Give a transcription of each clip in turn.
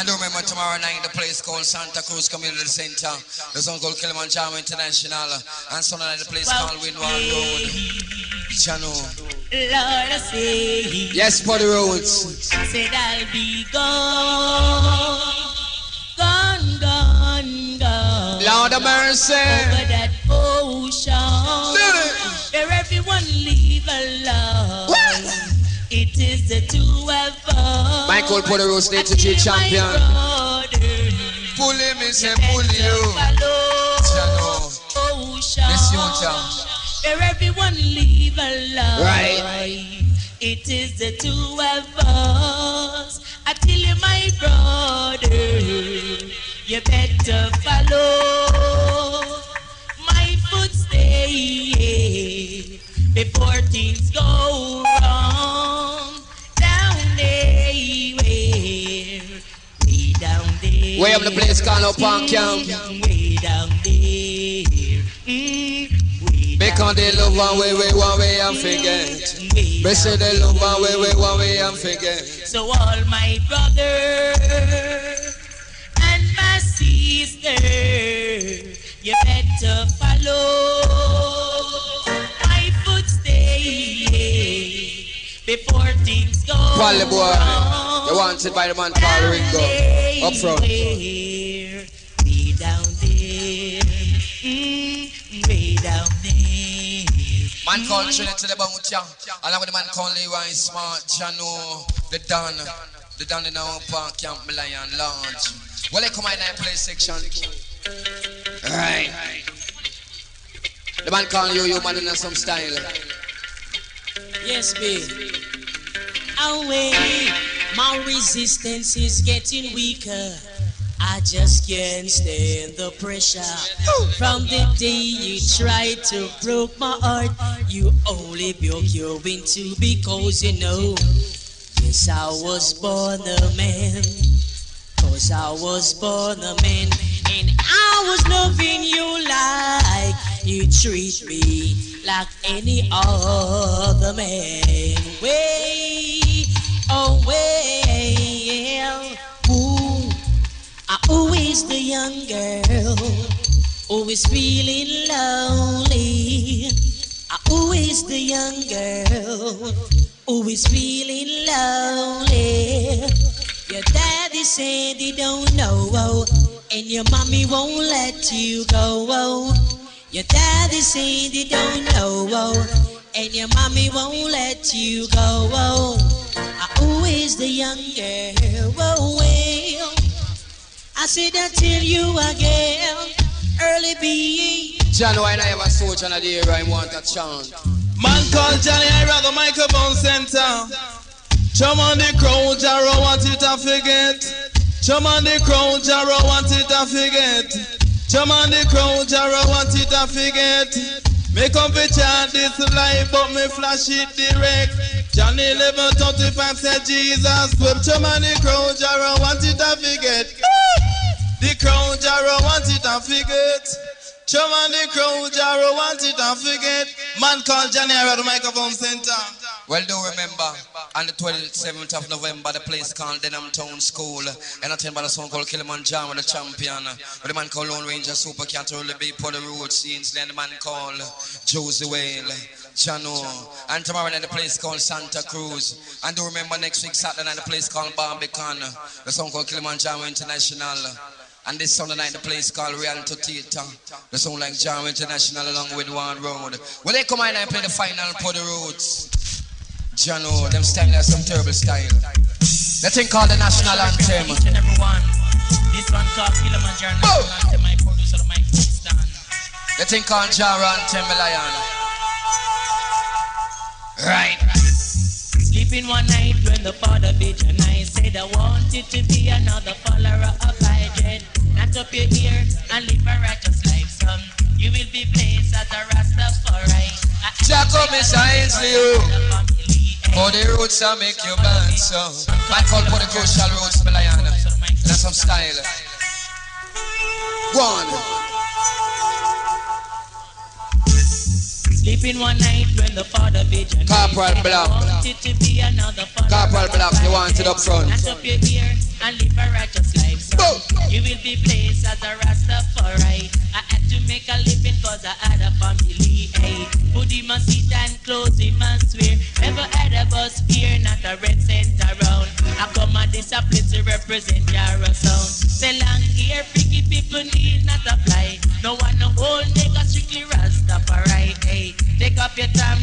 And remember tomorrow night the place called Santa Cruz Community Center. The song called Kilimanjaro International. And Sunday night the place well, called Windward Road. Channel. Lord, I say. Yes, for the roads. I said I'll be gone. Gone, gone, gone. Lord of mercy. Over that ocean. Where everyone leave alone. It is the two of us. Michael Podero's to J champion. Pull him, he say pull you. Miss you, Where everyone leave alone. Right. It is the two of us. I tell you, my brother, you better follow my footsteps before things go wrong. Way up the place, call Up Park Camp. Way down there. Because they love one way, way, one way and forget. They say they love one way, way, one way and forget. So all my brothers and my sister, you better follow before things go Quality boy, wrong. you wanted by the man called Ringo. Up front. Way down there, mm, way down there. Man called Trinity the Bamutia, along with the man called Leroy Smart, Jano, the Don, the Don in our park, Camp Lion Lounge. Well, they come out in play section. Right. The man called you, you man in some style. Yes, babe. Away, my resistance is getting weaker. I just can't stand the pressure. From the day you tried to broke my heart, you only broke your into because you know. Yes, I was born a man. Cause I was born a man. Treat me like any other man. Way, oh, well, ooh, I always the young girl, always feeling lonely. I always the young girl, always feeling lonely. Your daddy said he don't know, oh, and your mommy won't let you go. Oh. Your daddy said he don't know, oh, and your mommy won't let you go. Oh, I always the young girl. Oh, well, I said I tell you again, Early B. John, why not have a soldier in the area I want a chant? Man called Johnny, I rather microphone center. Chum on the crowd, Jaro want it to forget. Chum on the crowd, Jaro want it to forget. On the crowd, Jaro want it to forget. Make up a chant this life, but me flash it direct. John 11, 35 said Jesus whip. On the crowd, Jaro want it to forget. The crowd, Jaro want it to forget. On the crowd, Jaro want it to forget. Man called Johnny at the microphone center. Well, do remember, on the 27th of November, the place called Denham Town School, and attended by the song called Killamanjaro, the champion. With the man called Lone Ranger, Super Cat, the big for the road scenes, then the man called Josie Whale. Chano. And tomorrow night the place called Santa Cruz. And do remember next week Saturday night the place called Barbican. The song called Killamanjaro International. And this Sunday night the place called Rialto Theater. The song like Jaro International along with One Road. Will they come out and play the final for the roads? Jano, them style some terrible style. The thing called the national anthem. Each and every one. This one called Killamanjaro National oh. Anthem. My producer, my stand. The thing called Jaro Anthem, Lion. Right. Sleeping one night when the father bid and I said I wanted to be another follower of Hydrate. Not up your ear and live a righteous life, son. You will be placed as a Rastafari. Jacob is shines to you. For the roots I make you burn so Man called for the crucial roots, lion That's some style. Go on. Sleeping one night when the father vision Corporal Black. wanted to be another Corporal Black, you want it up front. Not up your ear and live a righteous life. You will be placed as a Rastafari. I had to make a living cause I had a family. Put him a seat and clothes him and swear. Never had a bus here, not a red cent around. I come a discipline to represent your sound. Say long here, picky people need not apply. No one no old nigga strictly Rastafari. Hey, up your time,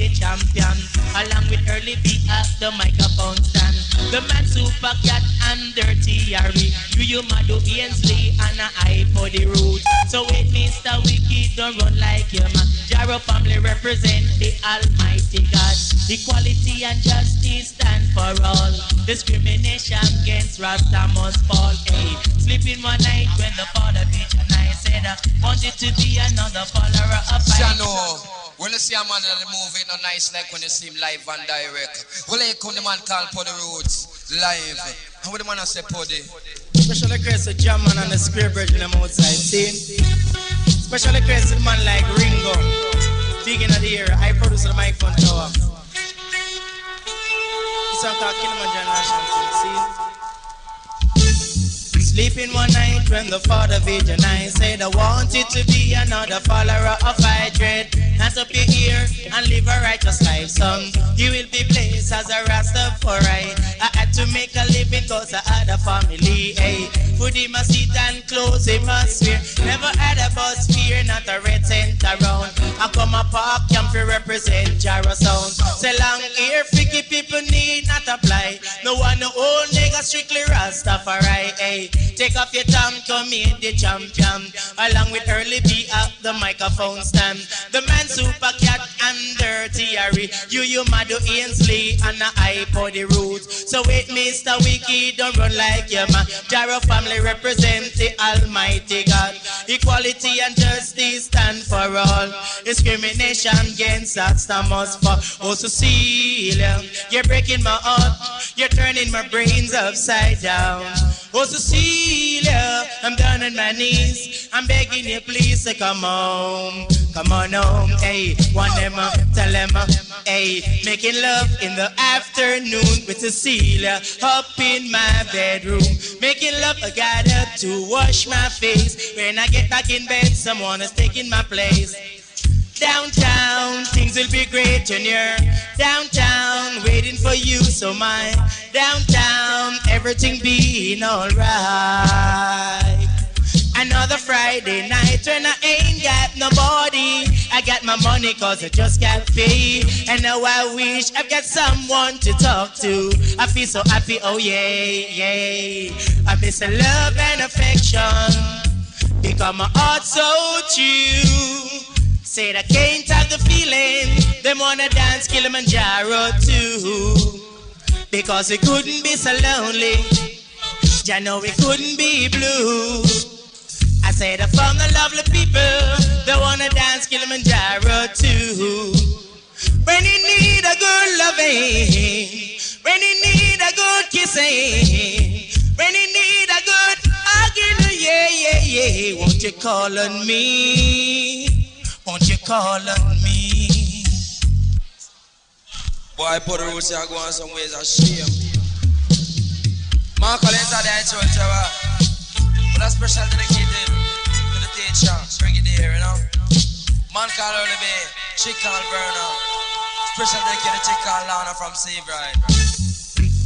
the champion. Along with early beat at the microphone stand. The man super cat and dirty Harry. You you Madu Ainsley and a eye for the road. So wait, Mr. Wicked, don't run like your man. Jaro family represent the Almighty God. Equality and justice stand for all. Discrimination against Rasta must fall. Hey, sleeping one night when the father bitch and I said I wanted to be another follower of Jano, when you see a man in the movie, no nice like when you see him live and direct. When you come the man for the roots live. How would the man say Poddy? Special request to Jamman and the Square Bridge in them outside, see? To the man like Ringo. Big in the ear, I produce the microphone tower. This song called Killamanjaro National, see? Sleeping one night when the father vision I said I wanted to be another follower of I dread. Hands up your ear and live a righteous life, son. You will be blessed as a Rastafari. I had to make a living cause I had a family. Hey, food in my seat and clothes in my sphere. Never had a bus fear, not a red cent around. I come a park camp to represent Jaro Sound. Say long ear, freaky people need not apply. No one no old nigga strictly Rastafari. Hey, take off your tongue, come in the champion. Along with early B up the microphone stand. The man super cat and dirty Harry. You you Madu Ainsley and I for the roots. So wait, Mr. Wicked, don't run like your man. Jaro family represent the Almighty God. Equality and justice stand for all. Discrimination against us must fall. Oh Cecilia, you're breaking my heart. You're turning my brains upside down. Oh Cecilia, I'm down on my knees. I'm begging you, please to come home. Come on home, hey. One uh, tell uh, hey. Making love in the afternoon with Cecilia up in my bedroom. Making love, I got up to wash my face. When I get back in bed, someone is taking my place. Downtown, things will be great when you're downtown, waiting for you. So my downtown, everything being alright. Another Friday night when I ain't got nobody. I got my money cause I just got paid. And now I wish I've got someone to talk to. I feel so happy, oh yeah, yeah. I miss a love and affection. Because my heart's so true. Said I can't have the feeling. Them wanna dance Killamanjaro too. Because we couldn't be so lonely. Ya know we couldn't be blue. I said I found the lovely people that wanna dance Killamanjaro too. When you need a good loving, when you need a good kissing, when you need a good hugging, yeah, yeah, yeah. Won't you call on me? Won't you call on me? Boy, put the roots go on some ways of shame. Mark Collins are there, church, but a special dedicated to the teacher. Bring it here, you know. Man called Early B, chick called Burner. Special dedicated chick called Lana from Save Right.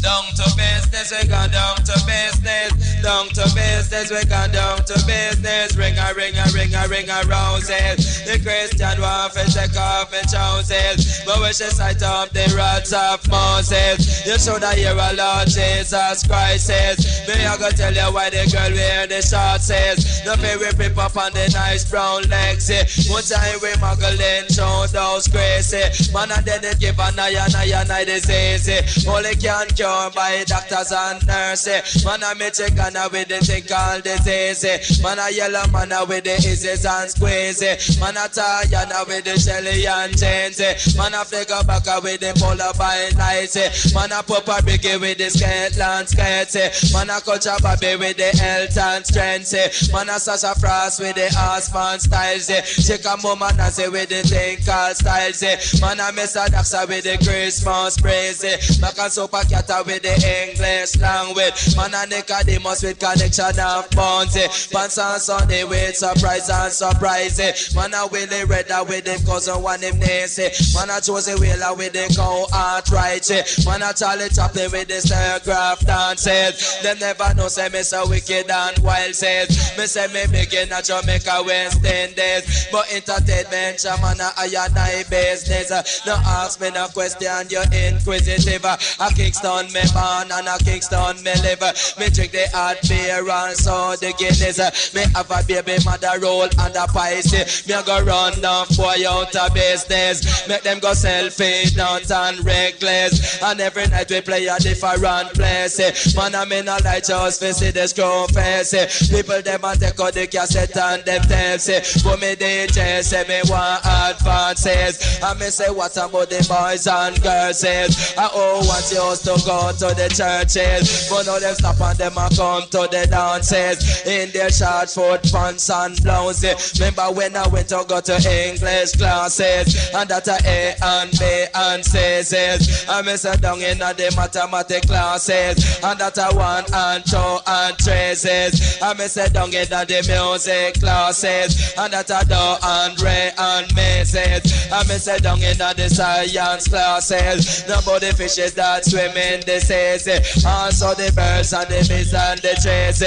Down to business, we gone down to business. Down to business, we gone down to business. Ring a ring a ring a ring a roses. The Christian to take off his trousers, but we should sight up the rods of Moses. You should hear a Lord Jesus Christ says. Me I go tell you why the girl wear the shorts says. The very rip up on the nice brown legs. eh. One time we muggling through those crazy. Man and then they give a naya naya naya disease. eh. Only can cure by doctors and nurses. Man I a Michigan with the thing called disease. Man a yellow man a with the easies and squeeze. Man a Tayana with the shelly and chains. Man a figure back with the polar by lights. eh. Man a Papa Biggie with the Scotland eh. Man a Coach Bobby with the health and strength. Man a Sasha Frost with the Osman styles. eh. Chica Mama Nancy with the thing called styles. Man a Mr. Daxa with the Christmas praise. Mac and Super Cat with the English language. Man a Nicodemus with connection of bounty. Pants on Sunday with surprise and surprise. Man, I will the red with him cousin one him nacy. Man, a wheeler with the cow arthritis. Man, I Charlie Chaplin with the star-craft dances. Them never know say me so wicked and wild says. Me say me begin at Jamaica West Indies. But entertainment, shaman, and I business. No ask me no question, you're inquisitive. A Kingston me born and a Kingston me live. Me drink the hot beer and so the Guinness. Me have a baby mother roll and a piece. Me a go run down boy out of business. Make them go selfie, nuts and reckless. And every night we play a different place. Man, I'm in a lighthouse, we see the screw face. People them a take out the cassette and them tapes. For me DJ say me want advances. And me say what about the boys and girls. I oh want you to go to the churches. But now them stop and them a come to the dances. In their short foot pants and blouses. Remember when I went to go to English classes. And that a A and B and C says. I me say down in the mathematics classes. And that a one and two and says. I me say down in the music classes. And that a do and re and says. I me say down in the science classes. Nobody fishes that swim seas. Also the birds and the bees and the trees.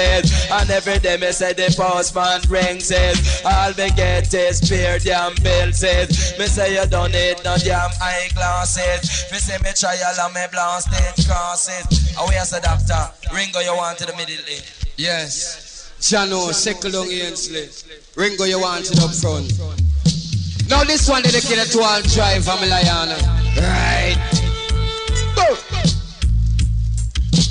And every day me say the postman rings it. All we get is beer damn bills. Me say you don't need no damn eyeglasses. Me say me trial and me blast it crosses. Oh, where's the doctor? Ringo, you want to the middle. Yes. Jano, second long Ainsley. Ringo, you want it up front. Now this one dedicated to all driver, Milayana. Right.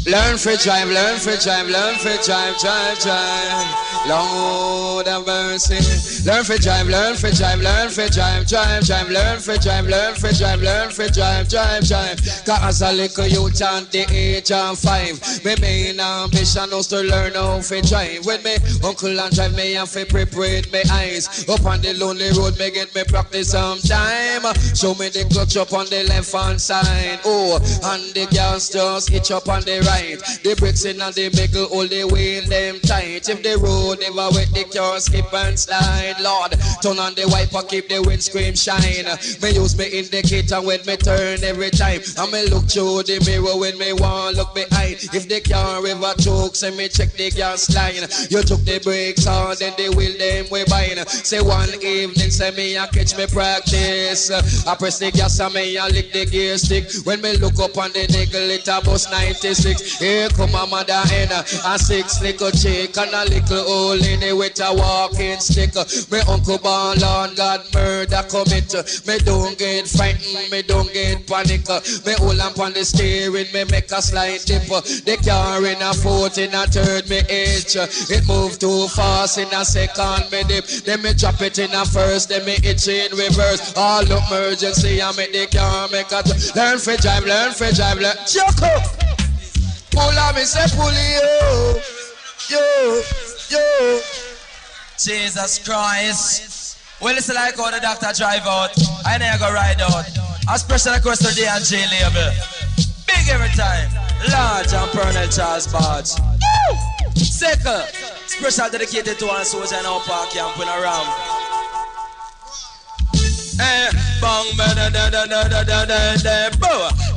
Learn for drive, learn for drive, learn for drive, drive, drive. Lord have mercy. Learn for drive, learn for drive, learn for drive, drive, drive, learn for drive, learn for drive, learn for drive, drive, drive. Cause a little youth at the age of five. My main ambition was to learn how to drive. When me uncle and drive me and fi prepare my eyes. Up on the lonely road, me get me practice sometime. Show me the clutch up on the left hand side. Oh, and the gas just hitch up on the right. The brakes in and the middle, hold the wheel them tight. If the road never wet, the car skip and slide. Lord, turn on the wiper, keep the windscreen shine. Me use me indicator when me turn every time. And me look through the mirror when me want look behind. If the car ever choke, say me check the gas line. You took the brakes on, then the wheel them we buying. Say one evening, say me I catch me practice. I press the gas and me I lick the gear stick. When me look up on the nickel, it a bus 96. Here come a mother hen, a six little chick and a little old lady with a walking stick. Me uncle born on God murder commit. Me don't get frightened, me don't get panic. Me hold on on the steering, me make a slight dip. The car in a fourth, in a third, me itch. It move too fast in a second, me dip. Then me drop it in a first, then me itch in reverse. All emergency, I make the car make a learn for drive, learn for drive, learn. Choco. Pull on me, say pull yo, yo, yo. Jesus Christ. Well, it's like how the doctor drive out. I never go ride out. A special request to the J label. Big every time. Large and Pernell Charles Barge. Second. Special dedicated to one soldier in our park camp in a. Eh, bang, ba da da da da da da da da,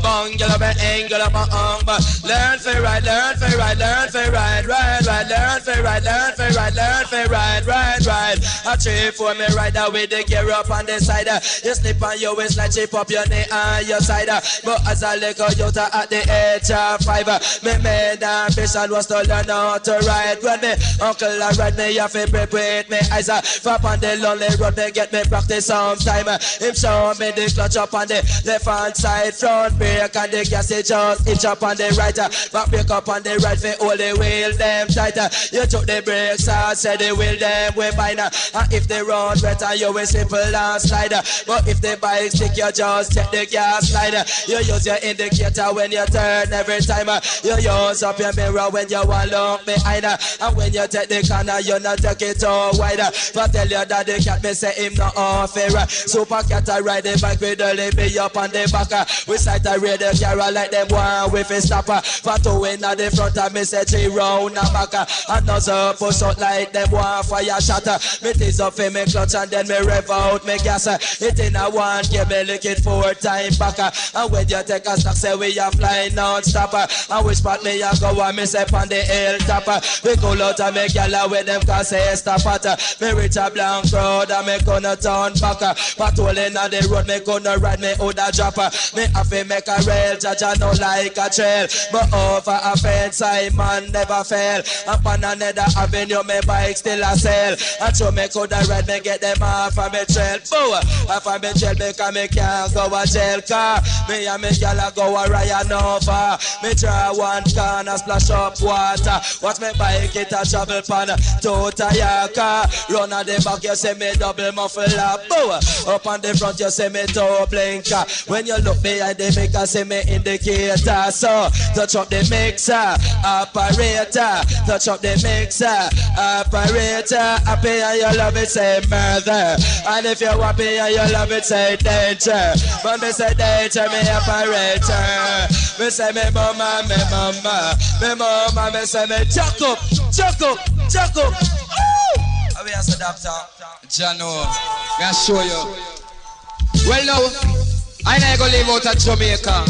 boo. Bang, gyal up angle up on ba. Learn for ride, learn for ride, learn for ride, ride, ride, learn for ride, learn for ride, learn for ride, ride, ride. A three for me rider with the gear up on the side. You slip on your waist like chip up your knee on your side. But as a little youth at the age of five, me main ambition was to learn how to ride. When me uncle a ride me, have to prepare me eyes. For on the lonely road, me get me practice sometime. Him show me the clutch up on the left hand side, front brake and the gas it just itch up on the right. Uh, back brake up on the right, for all the wheel them tighter. You uh. You took the brakes out, said they will them we bind. Uh. And if the road better, you will simple and slide. But if the bike stick, you just check the gas slide. You use your indicator when you turn every time. You use up your mirror when you want look behind. And when you take the corner, you not take it too wide. But tell your daddy cat me say him not off Super cat I ride the bike with the me up on the back. We sight a radio carry like them one with a stopper. For two in the front of me say three round and back. Another push out like them one fire shot. Me tease up in me clutch and then me rev out me gas. It in a one, give me lick it four time back. And when you take a stock, say we are flying non-stop. And which part me a go and me say on the hilltop. We go out and make y'all with them cause say stop at. Me reach a blank road and me gonna turn back. Patrolling on the road, me gonna ride me other drop. Me have to make a rail, judge I know like a trail. But over a fence, I man never fail. Up on another avenue, me bike still a sell. I so me coulda ride, me get them off of me trail. Boo! Off of me trail, because me can't go a jail car. Me and me gal a go a Ryan over. Me draw one corner, splash up water. Watch me bike it a travel pan. Two tire car. Run on the back, you say me double muffler. Boo! Up on the front, you say me toe blinker. When you look behind the maker, say me indicator. So touch up the mixer, operator. Touch up the mixer, operator. Happy and you love it, say murder. And if you're happy and you love it, say danger. But me say danger, me operator. Me say me mama, me mama, me mama. Me say me chuck up, chuck up. How we answer doctor? Jano, me show you. Well now, I never go live out of Jamaica.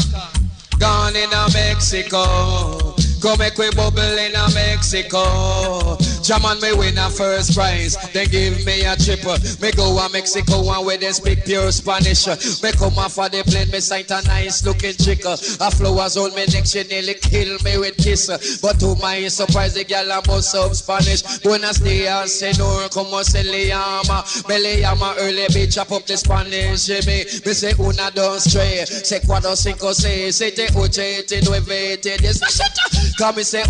Gone in Mexico. Come make we bubble in a Mexico. Jaman me win a first prize. Then give me a trip. Me go a Mexico and where they speak pure Spanish. Me come off of the plane, me sight a nice looking chick. A flowers on me neck, she nearly kill me with kiss. But to my surprise, the girl a must up Spanish. Buenos dias, senor, como se le llama? Me le llama early, bitch, chop up the Spanish. Me, me say una, dos, tres. Se cuatro, cinco, seis, siete, ocho, siete, nueve, diez. Come me say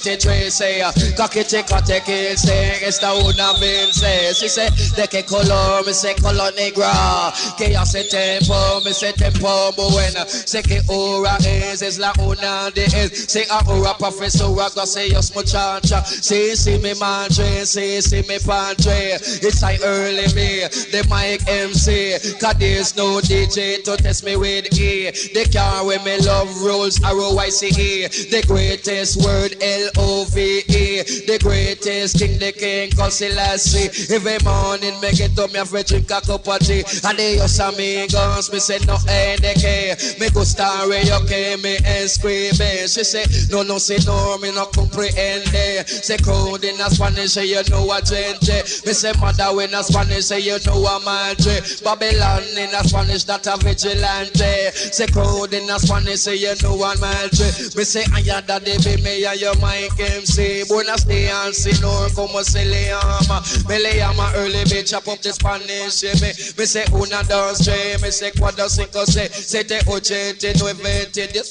siete, tres, say. Cocky chica te quise, esta una vence. Si se de qué color, me sé color negra. Que hace tiempo, me sé tiempo buena. Sé que hora es, es la una de es. Sé ahora profesora, gracias muchacha. Sí, sí, mi madre, sí, sí, mi padre. It's like early me, the mic MC. Cause there's no DJ to test me with E. The car with me love rules, R-O-I-C-E. The greatest word, L-O-V-E. The greatest king, the king, Selassie. Every morning, me get up, me have to drink a cup of tea. And they just amigos, me say no NDK. Me go star okay, me and screaming. She say, no, no, say no, me not comprehend it. Say crowd in a Spanish, say you know what gente. Me say mother in a Spanish, say you know a madre. Babylon in a Spanish, that a vigilante. Say crowd in a Spanish, say you know a madre. Me say, I am daddy, be me and your Mike MC. Buenos dias, senor, como se le llama? Me le llama early, bitch, chop up the Spanish. Me, me say una, dos, tres. Me say cuatro, cinco, seis, siete, ocho, nueve, diez.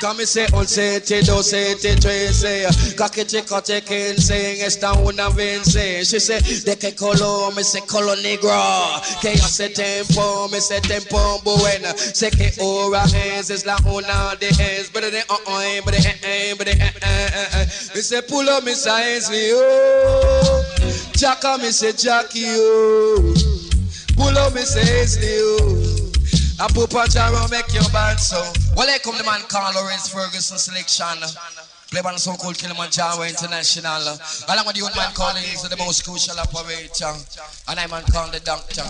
Come me say once, dos, siete, trece. Cocky chico, te quince. Esta una vence. She say, de qué color? Me say color negro. Que hace tiempo, me say tempo bueno. Sé que hora es, es la una de es. But it ain't, uh, but ain't, but uh. Me say pull up me size me, oh. Jacka me say Jackie, oh. Pull up me size me, oh. I put a jar make your band so. Well, here come the man called Lawrence Ferguson selection. Play by the so called Killamanjaro International. Along with the old man calling is the most crucial operator. And I'm man called the doctor.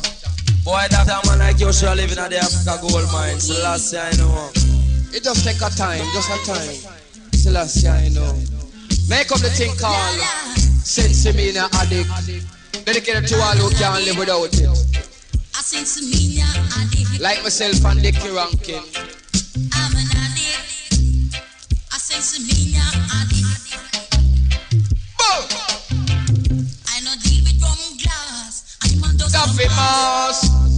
Boy, that man like you should live in the Africa gold mines. Last year I know. It just take a time, just a time. Selassie, I know. Make up the thing called Sensimilla Addict. Dedicated to all who can't live without it. I sing Semina addict. Like myself and Dickie Rankin. I'm an addict. I Semina addict. Boom! I no deal with rum glass. I'm on those Moss.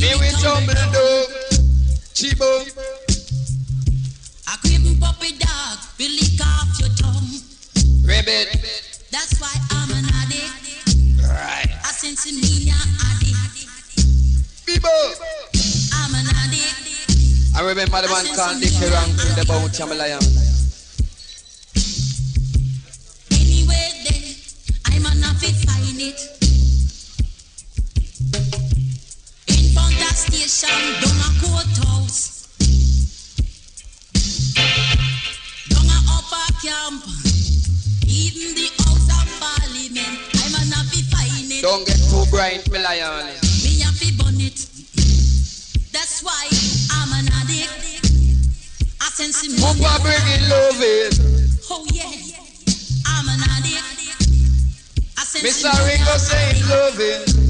Tumble. A puppy dog will lick off your tongue. That's why I'm an addict. Right. Sense addict. I'm an addict. I remember the man the boat, Anyway, then, I'm an fit find it. Station, down a courthouse. Down a upper camp. Even the house of parliament. I'm fit find it. Don't get too bright, me lion. Me a fi bun it. That's why I'm an addict. I sense me. Mumba bring it, love it. Oh yeah, I'm an addict. I sense Mr. Ringo say love it.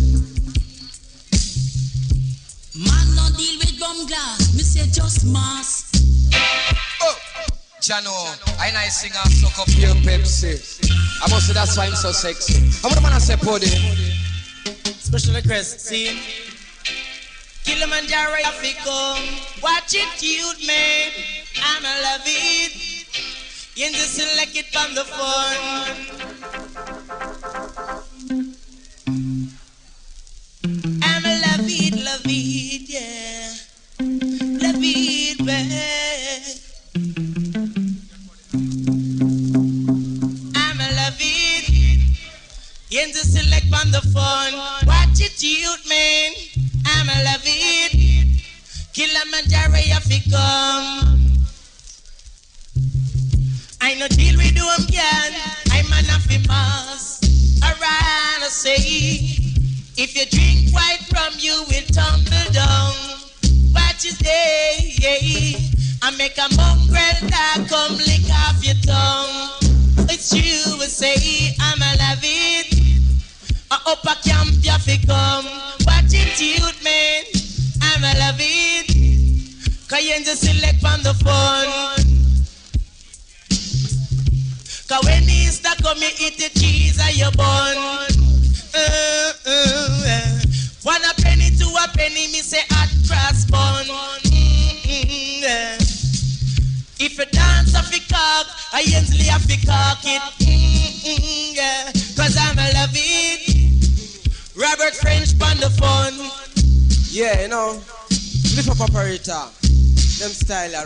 Glass. Me say just mass. Oh, Jano, I nice sing and suck up your Pepsi. I must say that's why I'm so sexy. How many man I say pudding? Special request, see? Killamanjaro, you fi. Watch it, youth man. I'ma love it. You just select it from the phone.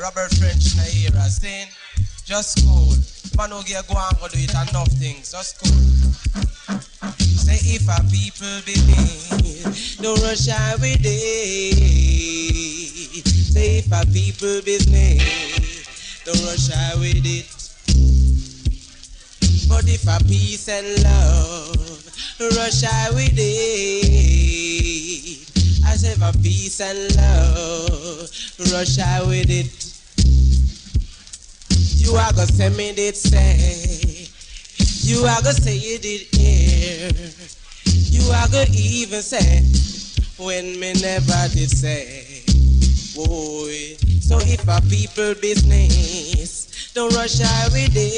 Robert French na here, uh, saying, just cool. Man, no get go and go do it enough things, just cool. Say if a people believe, don't rush out with it. Say if a people business, don't rush out with it. But if a peace and love, rush out with it. I say for peace and love, rush out with it. You are gonna send me this say, you are gonna say you did here. You are gonna even say when me never did say. Boy, so if a people business, don't rush with it.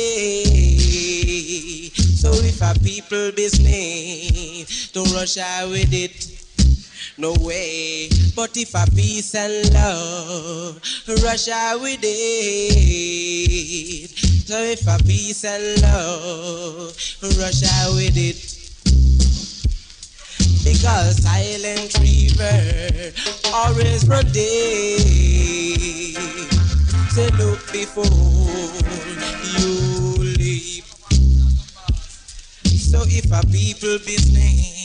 So if a people business, don't rush out with it. No way, but if a peace and love, out with it. So if a peace and love, out with it. Because silent river always protect. Say look before you leave. So if a people business,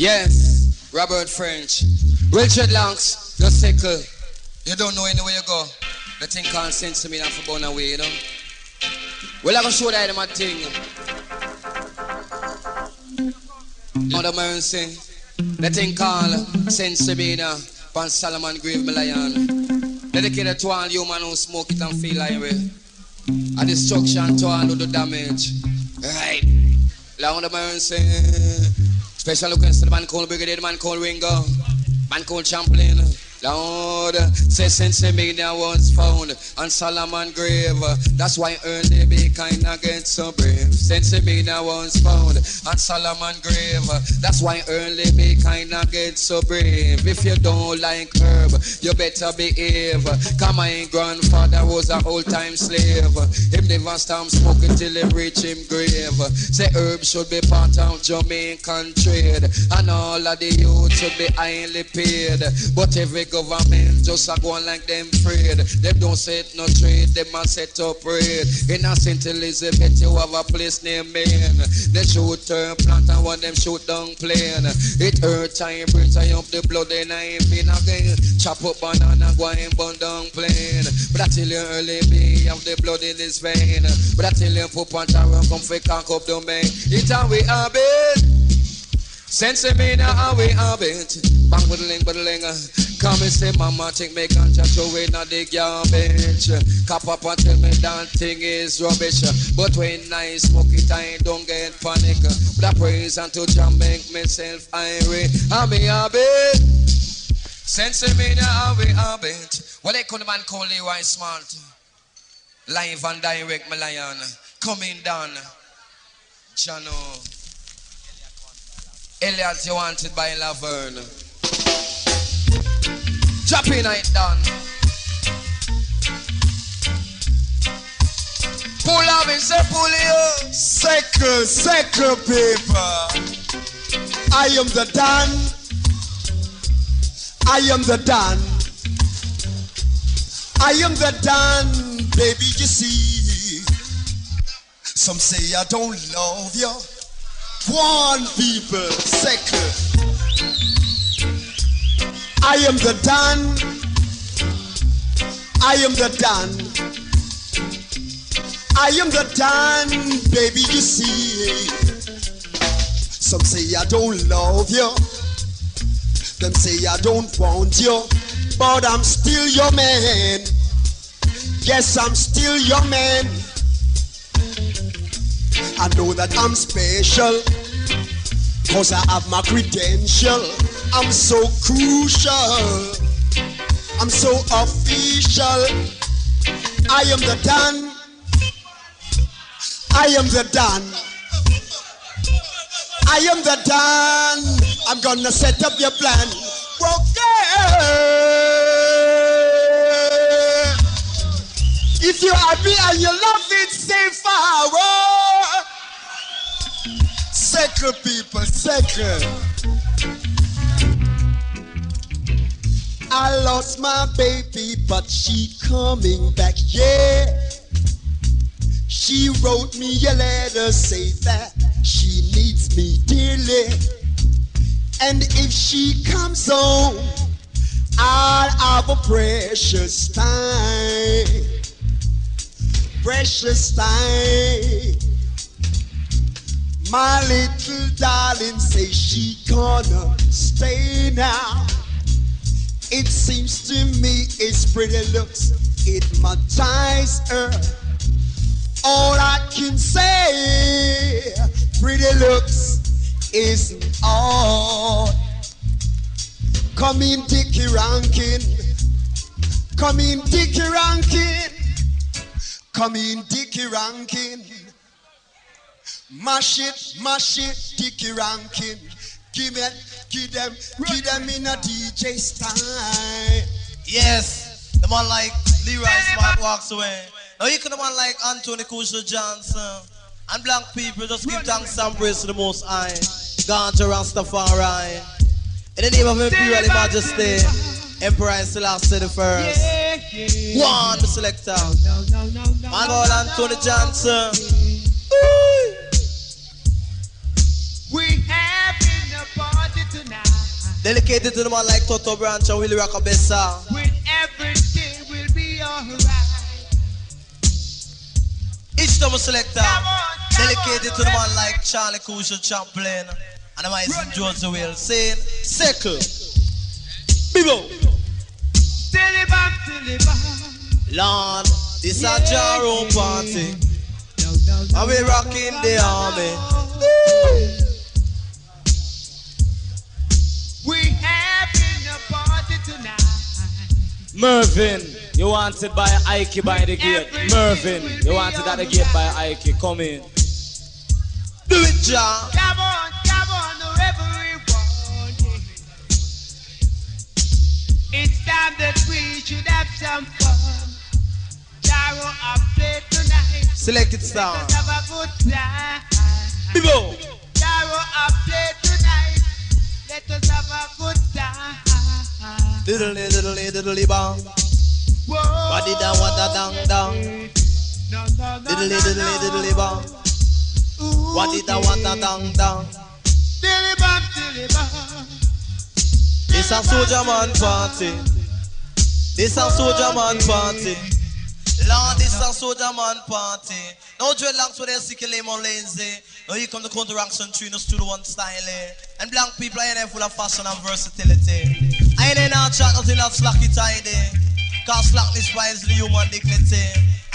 Yes, Robert French. Richard Lanks, the sickle. You don't know anywhere you go. The thing can't sense to me now for born away, you know. Well, I'm gonna show that my thing. Mother Mercy. The thing called Sense to now. Pan Solomon Grave Lion. Dedicated to all human who smoke it and feel like way. A destruction to all who do damage. Right. Lord of mercy. Special request to the man called Brigadier, the man called Ringo, man called Champlain. Lord, say since the media was found on Solomon grave, that's why Early B kind of get so brave. Since the media was found on Solomon grave, that's why Early B kind of get so brave. If you don't like herb, you better behave. Come my grandfather was a old time slave. Him never stop smoking till he reach him grave. Say herb should be part of Jamaican trade, and all of the youth should be highly paid. But every government just a go on like them afraid. Them don't set no trade, them a set up raid. In a St. Elizabeth, you have a place named Maine. They shoot turn plant and one them shoot down plane. It hurt time, I up the blood and I ain't been again. Chop up banana, go and burn down plane. But I tell you early me, have the blood in his vein. But I tell you, put punch come for cock up the main. It's how we have it. Sense me now how we have it. Bang buddling buddling. Come and say mama take me ganja throw in a the garbage. Cop up and tell me that thing is rubbish. But when I smoke it I don't get panic. But I praise unto Jah make myself irie. How me have it. Sense me now how we have it. Well they could man call Leroy Smart. Live and direct, my lion. Coming down. Jano. Elliot, you wanted by Laverne. Dropping it down. Pull up and say pull you. Circle, circle paper. I am the Don. I am the Don. I am the Don, baby, you see. Some say I don't love you. One people, second. I am the Don. I am the Don. I am the Don, baby, you see. Some say I don't love you. Them say I don't want you. But I'm still your man. Yes, I'm still your man. I know that I'm special. Cause I have my credential. I'm so crucial. I'm so official. I am the Don. I am the Don. I am the Don. I'm gonna set up your plan. Okay. If you're happy and you love it, say forward. Second people, second. I lost my baby, but she coming back, yeah. She wrote me a letter, say that she needs me dearly. And if she comes home, I'll have a precious time. Precious time. My little darling say she gonna stay now. It seems to me it's pretty looks, it hypnotize her. All I can say, pretty looks isn't all. Come in, Dickie Rankin. Come in, Dickie Rankin. Come in, Dickie Rankin. Mash it, mash it, Dickie Rankin. Give it, give them, give them in a DJ style. Yes, the man like Leroy Smart walks away. Now you can the man like Anthony Kusha Johnson. And black people just give thanks and praise to the Most High. God to Rastafari. In the name of Imperial Majesty, Emperor Selassie the First. One, the selector. Man called Anthony Johnson. We having a party tonight. Dedicated to the man like Toto Branch and Willie Rockabessa. When everything will be alright. Each time selector. Come on, come Dedicated on, to the man like Charlie Kusha Champlain. And the man is George Will saying, Circle. Bibo. Tilly-bop, tilly-bop. Lord, this a Jaro party. And we rocking the army. We having a party tonight. Mervin, you wanted by Ike by the gate. Mervin, you wanted at the gate by Ike. Come in. Do it, Jah. Come on, come on, everyone. It's time that we should have some fun. Jaro a play tonight. Selected star. Let's have a good time. Bibo. Jaro a play tonight. Let us have a good time. Diddly diddly diddly bang. Body da wada dang dang. Diddly diddly diddly bang. Body da wada dang dang. Dilly bop, dilly bop. This a soldier man party. This a soldier man party. Lord, this a soldier man party. No dreadlocks with their sick lemon lazy. Now you come to the counter action tune, studio one style. eh. And black people in there full of fashion and versatility. I ain't in our chat, nothing that slacky tidy. Cause slackness spies the human dignity.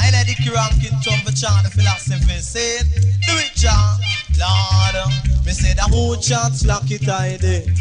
I ain't a dicky ranking tom for chant the philosophy. Say do it, John. Lord, me say the whole chant slacky tidy.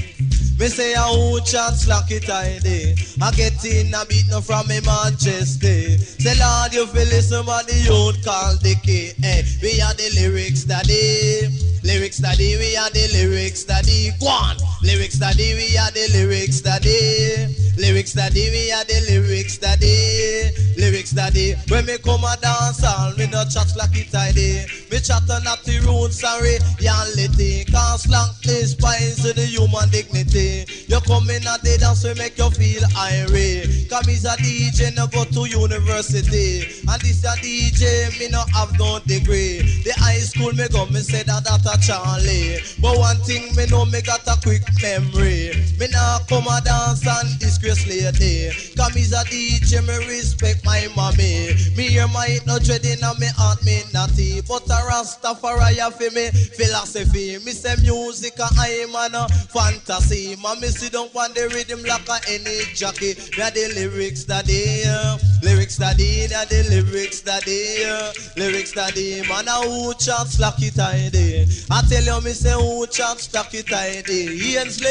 Me say a who chat slack it tidy. I get in a beat no from me majesty. Say Lord you feel listen what the youth call key. Hey, eh, we are the lyrics daddy. Lyrics daddy, we are the lyrics daddy. Go on. Lyrics daddy, we are the lyrics daddy. Lyrics daddy, we are the lyrics daddy. Lyrics daddy. When me come a dance hall, me no chat slack it tidy. Me chat on up the road, sorry, reality. Cause slackness spines to the human dignity. You come in a day dance, we make you feel irate. Cause me's a DJ, no go to university. And this a DJ, me no have no degree. The high school me go, me say that that a Charlie. But one thing me know, me got a quick memory. Me nah come a dance and disgrace lady. Cause me's a DJ, me respect my mommy. Me hear my hit no dread in a me heart, me natty. But a Rastafari for me philosophy. Me say music a I man a fantasy. Mommy sit down on the rhythm like a any jockey. A the lyrics daddy, uh, lyrics daddy, me a the lyrics daddy, uh, lyrics daddy. Man a who chat slack it tidy. I tell you me say who chat slack it tidy. Ainsley,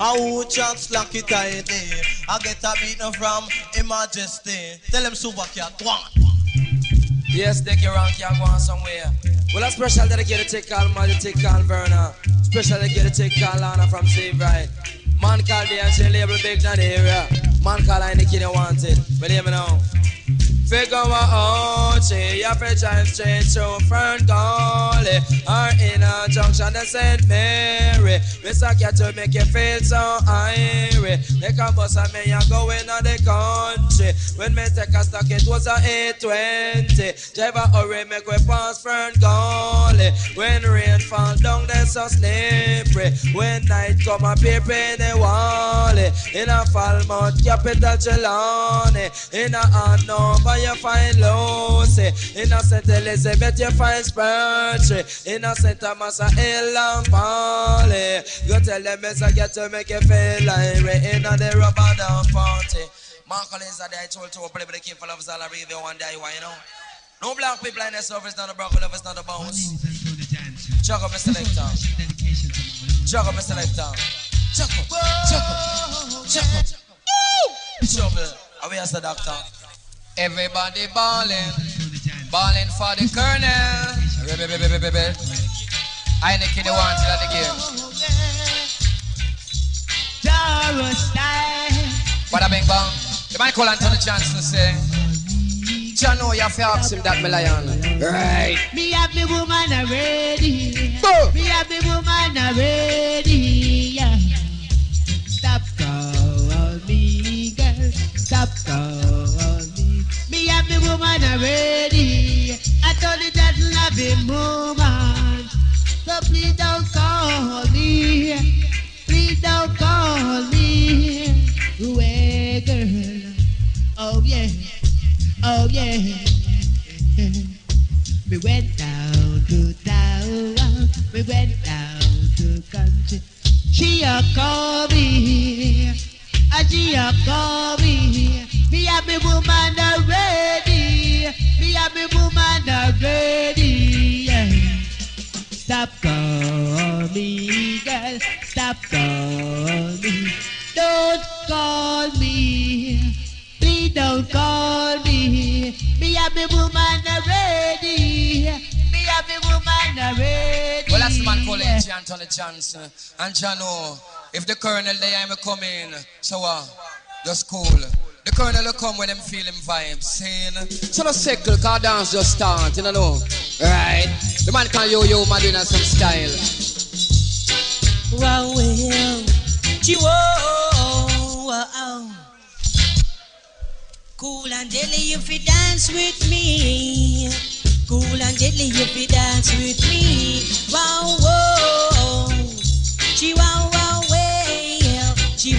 a who chat slack it tidy. I get a beat from Majesty. Tell him super cat, go on. Yes, take your rank, you're going somewhere. Well, a special dedicated to Carl Maddy, take Carl Verna. Special dedicated to Carl Lana from Save Right. Man called the and label big the area. Man called I the kid wanted. Believe me now. Figure out, she a fi drive straight through Fern Gully Or in a junction to St. Mary. Mr. Cat to make you feel so irie They can bust a me and go in the country. When me take a stock it was a 820 Driver hurry make we pass Fern Gully When rain fall down they so slippery. When night come up here pay the wally In a Falmouth capital Trelawny. In a Hanover you find Lucea In a St. Elizabeth you find Spur Tree In a St. Thomas a Hill and Valley You tell them it's a get to make you feel like we In a the rubber down party Mark Collins are there, I told to play with the king for love salary want die, why you know? No black people in this service, not a broken love, it's not a bounce. Chuck up, Mr. Selector. Chuck up, Mr. Selector. Chuck up, chuck up, chuck up. Trouble. Are we as the doctor? Everybody balling, balling for the colonel. Baby, baby, baby, baby. I ain't the kid who wants it at the game. Dara style. Bada bing bang. The man call Anthony Johnson say, John, know you have to ask him that, me lion. Right. Me have the woman already. Me have the woman already. Yeah. Stop call me, girl. Stop call me. Have the woman already. I told you that loving woman. So please don't call me. Please don't call me. Well, eh, girl. Oh yeah. Oh yeah. We went down to town. We went down to country. She a call me. A she a call me. Have me woman already. Me have me woman already. Yeah. Stop call me, girl. Stop call me. Don't call me. Please don't call me. Me have me woman already. Me have me woman already. Well, that's the man called H. Anthony Johnson. And John, know, if the colonel there, I'm coming. So, uh, just cool. The colonel will come when them feeling vibes, saying, So the circle, car dance just start, you know. Right? The man call yo yo, man doing some style. Wow, well, Chihuahua. Cool and deadly if you dance with me. Cool and deadly if you dance with me. Wow, whoa. Chihuahua, Me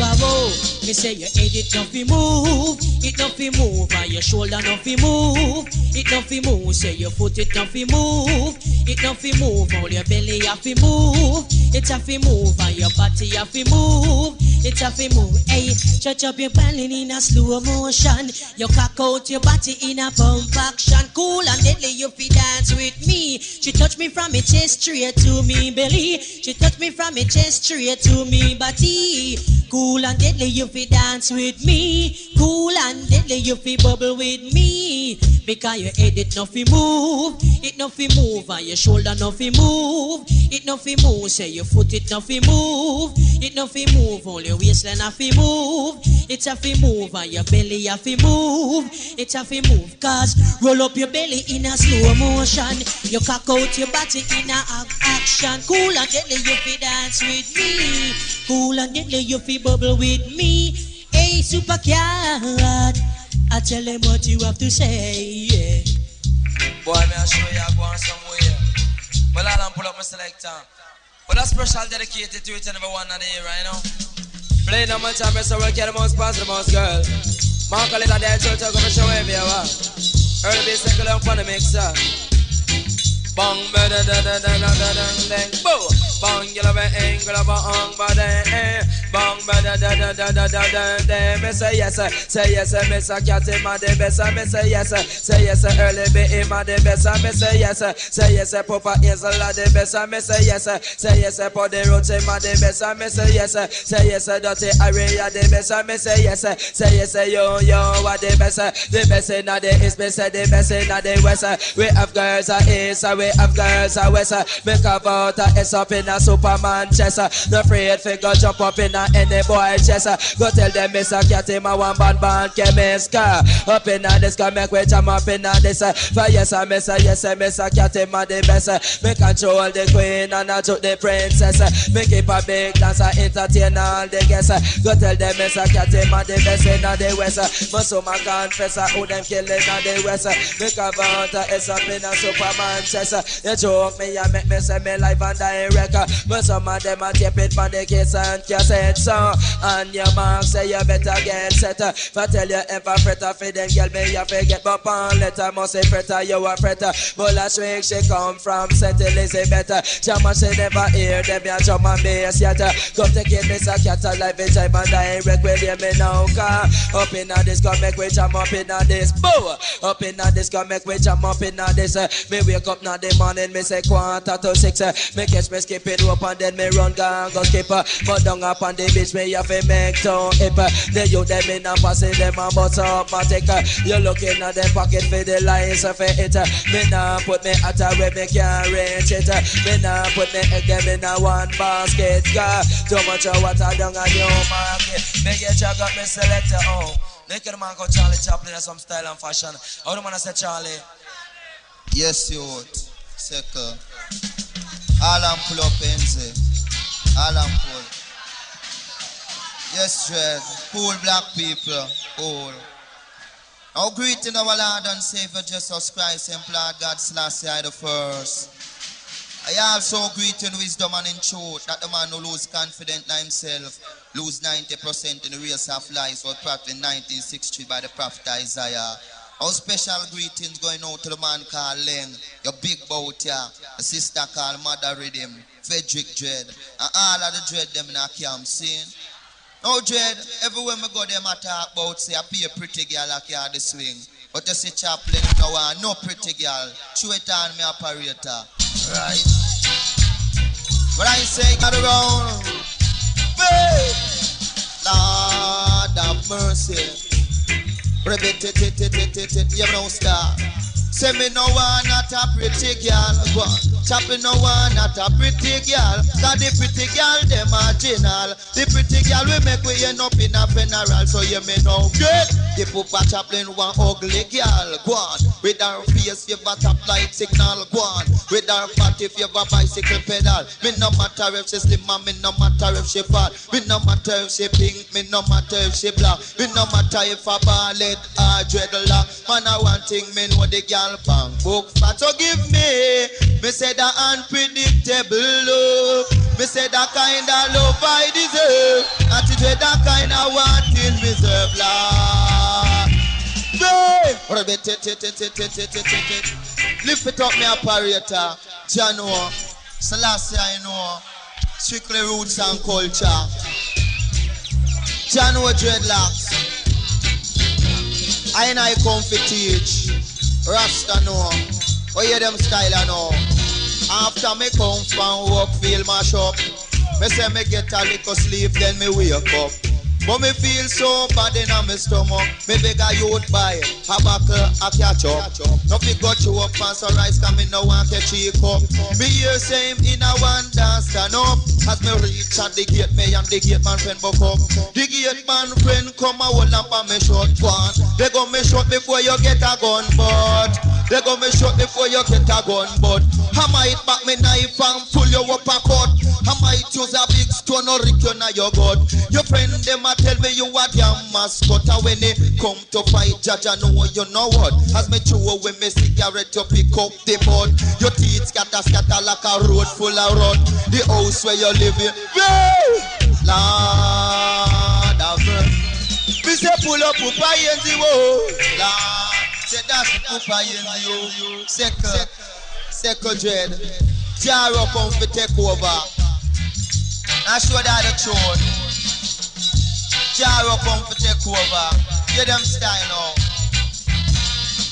say your head it don't fi move, it don't fi move, and your shoulder don't fi move, it don't fi move. Say your foot it don't fi move, it don't fi move. All your belly have fi move, it have fi move, and your body have fi move, it have fi move. Hey, stretch up your belly in a slow motion, you cock out your body in a pump action. Cool and deadly, you fi dance with me. She touch me from me chest straight to me belly. She touch me from me chest straight to me body. Cool and deadly, you fi dance with me. Cool and deadly, you fi bubble with me. Because your head it no fi move, it no fi move, and your shoulder no fi move, it no fi move. Say your foot it no fi move, it no fi move. Your waistline a fi move, it a fi move, and your belly a fi move, it a fi move. Cause roll up your belly in a slow motion, you cock out your body in a ac- action. Cool and deadly, you fi dance with me. Cool and deadly, you fi bubble with me. Hey, super cat, I tell them what you have to say. Yeah. Boy, me I show you I go on somewhere. Well, I'll pull up my selector. But a special dedicated to each and every one of the right now. Play no much time, so we get the most pass the most girl. Mark a little I'm gonna show here, what? Early B second on the mixer. Bong ba da da da da da da dang dang bo Bong yellow ba angle ba ong ba dang Bong ba da da da da da da dang dang Me say yes say yes me say cat in my the best me say yes say yes Early B in my the best me say yes say yes Papa is a la the best me say yes say yes for the road in my the best me say yes say yes dirty area the best me say yes say yes yo yo what the best the best in the east me say the best in the west we have girls are east we we have girls are west, make a vote S up in a Superman chest, no afraid fi go jump up in a any boy chest, go tell them Mr. Cat him a one band band chemist car up in a this car make we jam up in a this, for yes, sir, Mr. Yes, sir, Mr. Cat him a the best, me control the queen and I took the princess, me keep a big dance, I entertain all the guests, go tell them Mr. Cat him a the best in a the west, me so my confess, who them killing in the west, me cover out a S up in a Superman chest, you choke me and make me say me live and direct, uh. but some of them a tape it from the case and cassette, so and your mark say you better get set, if I tell you ever fret uh, for them girl me you forget, but on letter must say fret, uh, you a fret, uh. but last week she come from St. Elizabeth. Jama she never hear them ya drum and bass yet, come take it Mr. Cat alive in time and direct, will hear me now, car up in a this come make we jam up in a this, boo, up in a this come make we jam up in a this, uh. me wake up now the morning, me say quarter to six, uh. me catch me skipping rope and then me run gang go skip, uh. but down up on the beach me have to make town hip, uh. the youth them in a passing them a bust up my uh. you looking at them pocket for the lines of it, me nah put me at a where me can't reach it, me nah put me egg them in a one basket, car too much of water down a new market, me get you got me selector, oh. Make the man go Charlie Chaplin in some style and fashion. How the man say Charlie? Yes, youth. Second. Alan pull up Enze. Alan pull. Yes, Dread. Poor black people. Poor. Our greeting our Lord and Savior Jesus Christ, implored God slash the first. I also greet in wisdom and in truth that the man who lose confidence in himself lose 90% in the race of life was prophet in 1963 by the prophet Isaiah. Our special greetings going out to the man called Len, your big boat here, the sister called Mother Rhythm, Frederick Dread, and all of the Dread them in our camp scene. Now Dread, everywhere we go them I talk about say I be a pretty girl like you the swing. But you see Chaplin, know, uh, no pretty girl. Show it on me operator. Right. What I say, got around. Hey! Lord have mercy. Ribbit it it it it it it you know star. Say me no want not a pretty girl. Go on. Chapping no one not a pretty girl. Cause the pretty girl, them marginal. The pretty girl we make we end up in a funeral. So you may know good. The Papa Chaplin one ugly girl. Go on. With her face, you have a top light signal. Go on. With her fat, if you have a bicycle pedal. Me no matter if she slim, me no matter if she fat. Me no matter if she pink, me no matter if she black. Me no matter if a ballet or dreadlock. Man, I want thing, me know the girl pang book fat. So give me, me that unpredictable love. Oh. Me say that kind of love I deserve. And to do that kind of one thing reserve. Hey! Lift it up, me operator. Jano, Selassie, I know. Strictly roots and culture. Jano dreadlocks. I and I come for teach. Rasta know. Oh hear them style I know. After me come from work, feel mash up. Me say me get a little sleep, then me wake up. But me feel so bad in my stomach. Me beg a youth buy a buckle, a catch up. No fi got you up and so rice come in no want to cheek up. Me hear him in a one dance stand up. As me reach at the gate, me and the gate man friend buck up. The gate man friend come a hold up on me short one. They go me shot before you get a gun, but they go me shot before you get a gun, but I might back me knife and pull you up a cut. I might use a big stone or rick you na your gut. Your friend them a tell me you are their mascot. When they come to fight, judge, I know you know what. As me chew away me cigarette, you pick up the bud. Your teeth scatter, scatter like a road full of rot. The house where you live in, Lord of. Me say pull up, up, I in the world. Lord, say that's up, I in the world. Second, second dread. Jaro come to take over. I show that the truth. Jaro come to take over. Get them style now.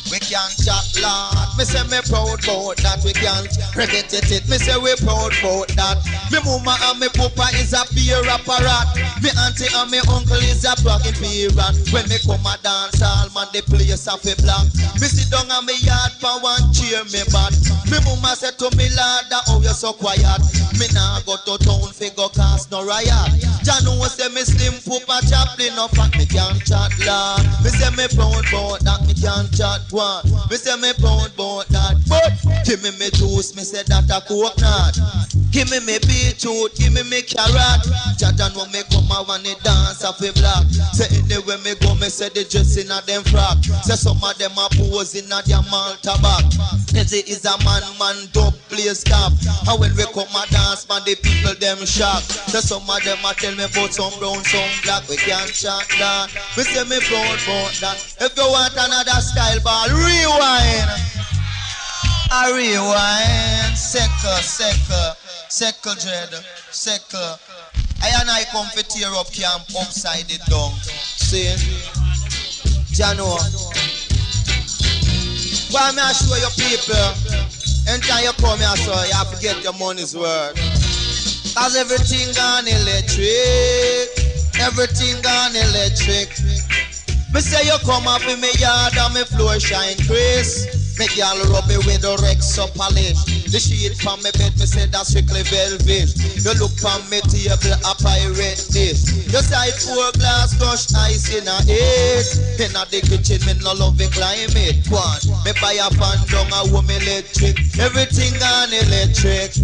We can't chat lot. Me say me proud about that. We can't forget it. it. Me say we proud about that. Me mama and me papa is a beer apparat. Me auntie and me uncle is a bragging period. When me come a dance hall, man, the place a fi black. Me sit down on me yard for one cheer me back. Me mama say to me lad, how you so quiet. Me nah go to town fi go cast no riot. Jah know say me slim papa chaplain no fat me can't chat lad. Me say me proud about that me can't chat one. Me say me proud about that, but give me me juice. Me say that a coconut. Give me me beetroot, give me me carrot. Jaja know me come a want it dance off a block. Say anywhere me go, me say the dress in a them frock. Say some of them a pose in a their malta back. It is a man, man, dub play stop. And when we come a dance, man, the people them shock. So some of them a tell me about some brown, some black. We can't chat that. We say me proud about that. If you want another style ball, rewind. I rewind. Second, second. Second dread, second. I and I come for tear up camp upside it down. See? Jano. Why me I show you people? Anytime you come here, so you have to get your money's worth. Cause everything gone electric. Everything gone electric. Me say you come up in me yard and me floor shine Chris. Me girl rub me with the Rex up polish. The sheet from me bed, me say that's strictly velvet. You look from me table, a pirate this. You side four glass crushed ice in a it. In a the kitchen, me no love the climate. One, me buy a fan down a home electric. Everything on electric.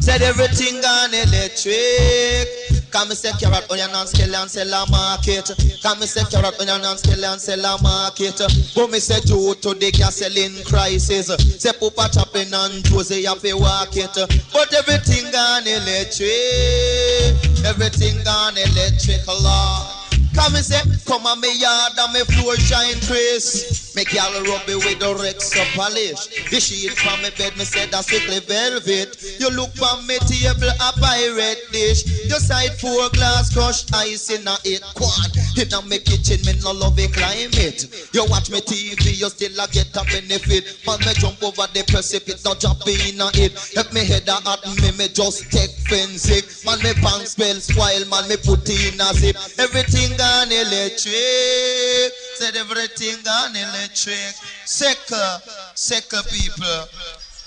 Said everything on electric. Come me say carrot, onion and scallion sell a market. Come me say carrot, onion and scallion sell a market. But me say due to the gasoline crisis, say Papa Chaplin and Josie have to walk it. But everything gone electric, everything gone electric, Lord. Come and say, come on me yard and me floor shine Chris. Me girl rub me with the Rex up polish. The sheet from me bed, me say that's strictly velvet. You look from me table, a pirate dish. Your side four glass crushed ice in a it quad. In a me kitchen, me no love a climate. You watch me TV, you still a get a benefit. Man, me jump over the precipice, not jump in a it. If me head a at me, me just take fencing. Man, me pants spell spoil, man, me put in a zip. Everything gone electric. Said everything gone electric. Second, second people.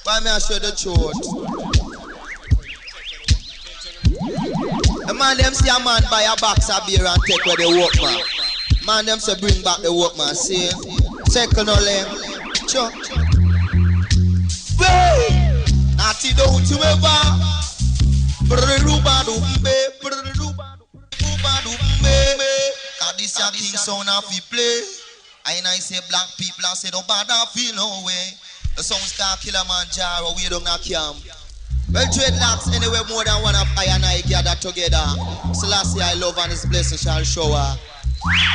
Why me I show the truth? The man them see a man buy a box of beer and take where the workman. Man them say bring back the workman. See? Second only. Sure. Hey! Natty don't you ever. Brruba do mbe, brruba do brruba do Cause this a king sound of he play. I and I say black people and say don't bother feel no way. The songs called Killamanjaro, we don't camp. Well, dreadlocks anyway more than one of I and I gather together. Selassie I love and his blessing shall shower.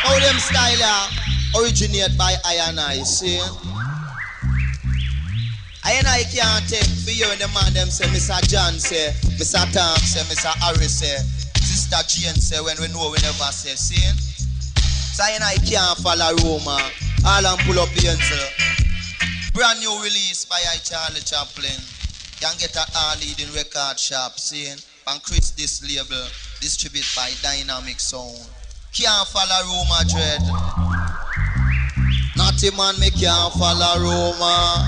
How them style are originate by I and I, see? I and I can't take for you and the man them say Mr. John say, Mr. Tom say, Mr. Harry say, Sister Jane say when we know we never say, see? I can't follow Roma. All and pull up pencil. Brand new release by I Charlie Chaplin. Can get at all leading record shop, seeing and Chris this label, distributed by Dynamic Sound. Can't follow Roma Dread. Naughty man, me can't follow Roma.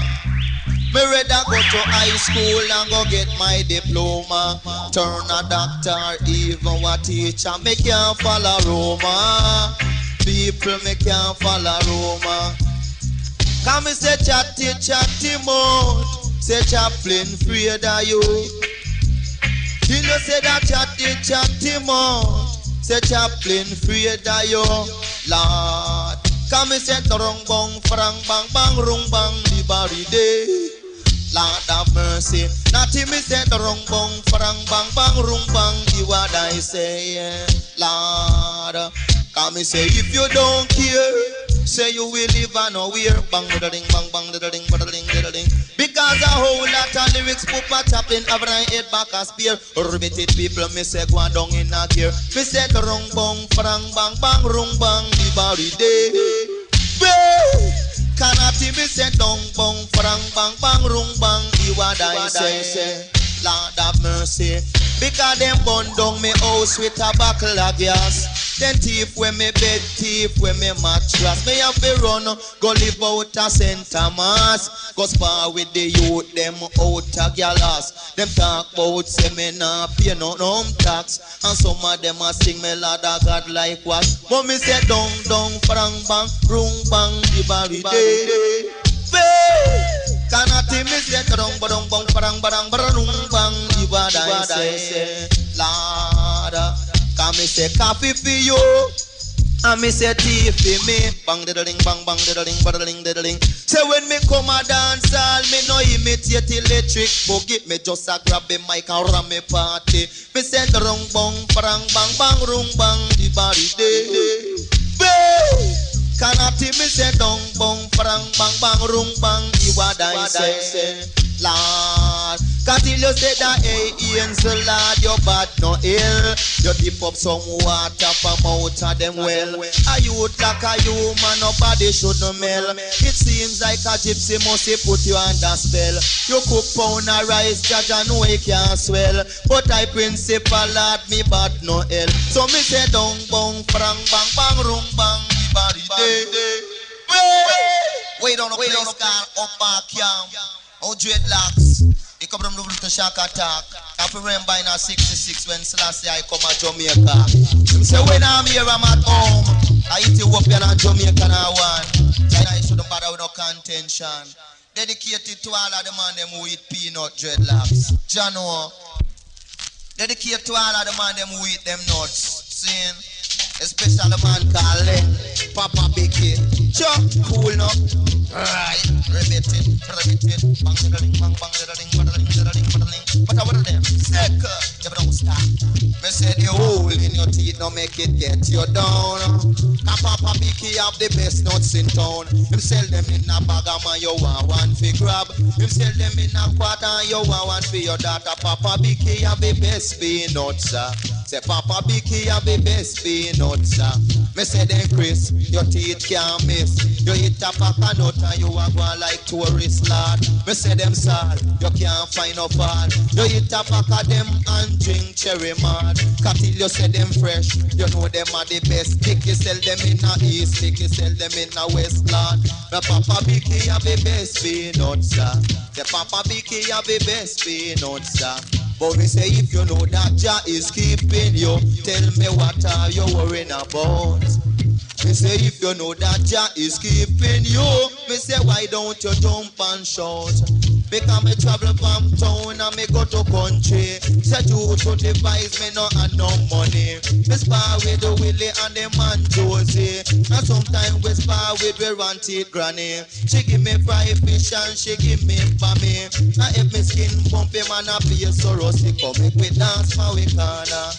Me rather go to high school and go get my diploma. Turn a doctor, even a teacher. Me can't follow Roma. People, me can't follow Roma. Come me say chatty chatty mode. Say Chaplin afraid of you. You say that chatty chatty mode. Say Chaplin afraid of you. Lord. Come me say rung bang frang bang bang rung bang di bari day. Lord have mercy. Natty me say rung bang frang bang bang rung bang di what I say. Yeah. Lord. Come me say if you don't care. Say you will live on nowhere. Bang, da ding, bang, bang, da ding, da ding, da ding. Because a whole lot of lyrics put a Chaplin have my head back a spear. Riveted people, me say go down in a gear. Me say rung bang, frang bang, bang, rung bang, the body day. Cannot me say dong bang, frang bang, bang, rung bang, the what I say. Lord have mercy. Because them bun down me house with a buckle of gas. Then thief when me bed, thief when me mattress. Me have to run, go live out a center mass. Go spar with the youth, them out a galas. Them talk about nah pay no no tax. And some of them a sing me Lord of God like what? But me say down, down, frang bang, rung bang, the bari day. Cannot me say dong badong bong barang barang bang ibadah say Lord Come me say coffee for you. And me say tea for me. Bang diddling bang bang diddling diddling diddling Say when me come a dance all me no imitate electric boogie. Me just a grab the mic and ram me party. Me say rung bong parang bang bang rung bang the body day Kanati me say dong bong parang bang bang rung bang iwada say Lord Katil you say that hey Ian so Lord you bad no ill You dip up some water from out of them well A youth like a human nobody should no mel. It seems like a gypsy must put you under spell. You cook pound of rice judge and know he can't swell. But I principal Lord me bad no ill So me say dong bong parang bang bang rung bang body day. Wait on a place called Up Park Camp. Oh, dreadlocks. He come from the shock attack. I remember in a 66 when Selassie I come to Jamaica. Him say when I'm here I'm at home. I Ethiopian and Jamaica now one. Then I shouldn't bother with no contention. Dedicated to all of the man them who eat peanut dreadlocks. Jano. Dedicated to all of the man them who eat them nuts. Seeing? Especially man called Papa Bicky. Chuck, cool now. Right, rivet it, rivet it. Bang, diddling, bang, bang, diddling, diddling, diddling, diddling. But I want them sick. You don't stop. Me said the hole in your teeth, no make it get you down. Papa Bicky have the best nuts in town. Him sell them in a bag of man, you want one for grab. Him sell them in a quarter, you want one for your daughter. Papa Bicky have the best peanuts. Uh. Say Papa Bicky have the best peanuts. Uh. Me say then Chris, your teeth can't miss. You hit a pack a nut and you a go like tourist lad. Me say them sad, you can't find no fault. You hit a pack of them and drink cherry malt. Cattle you say them fresh, you know them are the best. Sticky sell them in a east, sticky sell them in a west land. Me papa Bicky have the best peanuts, sir. The papa Bicky have the best peanuts, sir. But me say if you know that Jah is keeping you, tell me what are you worrying about? Me say if you know that Jah is keeping you, me say why don't you jump and shout? Because me travel from town and me go to country. Say you to devise me no and no money. Me spar with the Willie and the man Josie. And sometimes we spar with the ranted granny. She give me fried fish and she give me me. And if me skin bumpy man a be so rusty, come make we dance for we corner.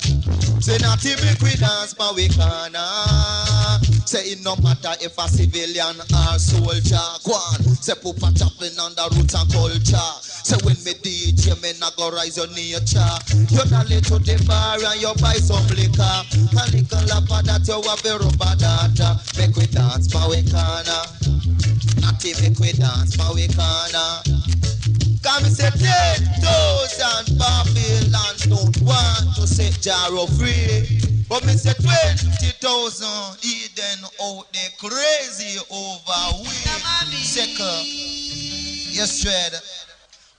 Say not make we dance for we corner. Say it no matter if a civilian or soldier. Go on. Say Papa Chaplin on the roots and culture. Say when me DJ, me not go rise your nature. You not let to the bar and you buy some liquor. A little lapper that you have a rubber data. Make we dance for we corner. Natty make we dance for we corner. Come say ten thousand Babylons don't want to set Jaro free. But me say twenty thousand Eden out there crazy over we. Second, yes, Shred.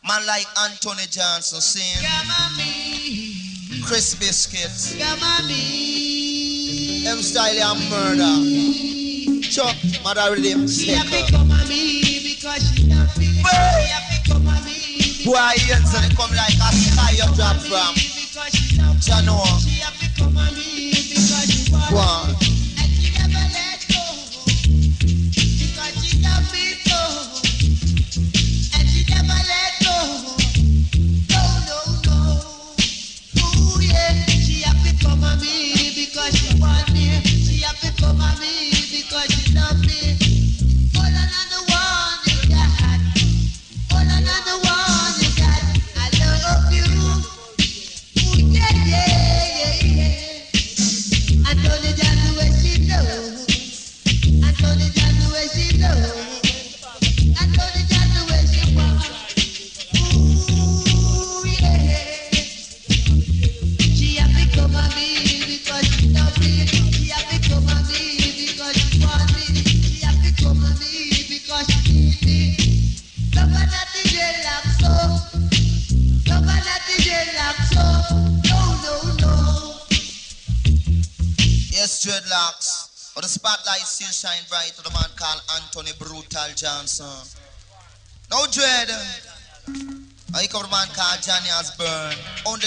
Man like Anthony Johnson sing. Chris Biscuits. Them style and murder. Chuck, mother rhythm. Second. Boy, and come like a sky you drop from. Jano. Go one.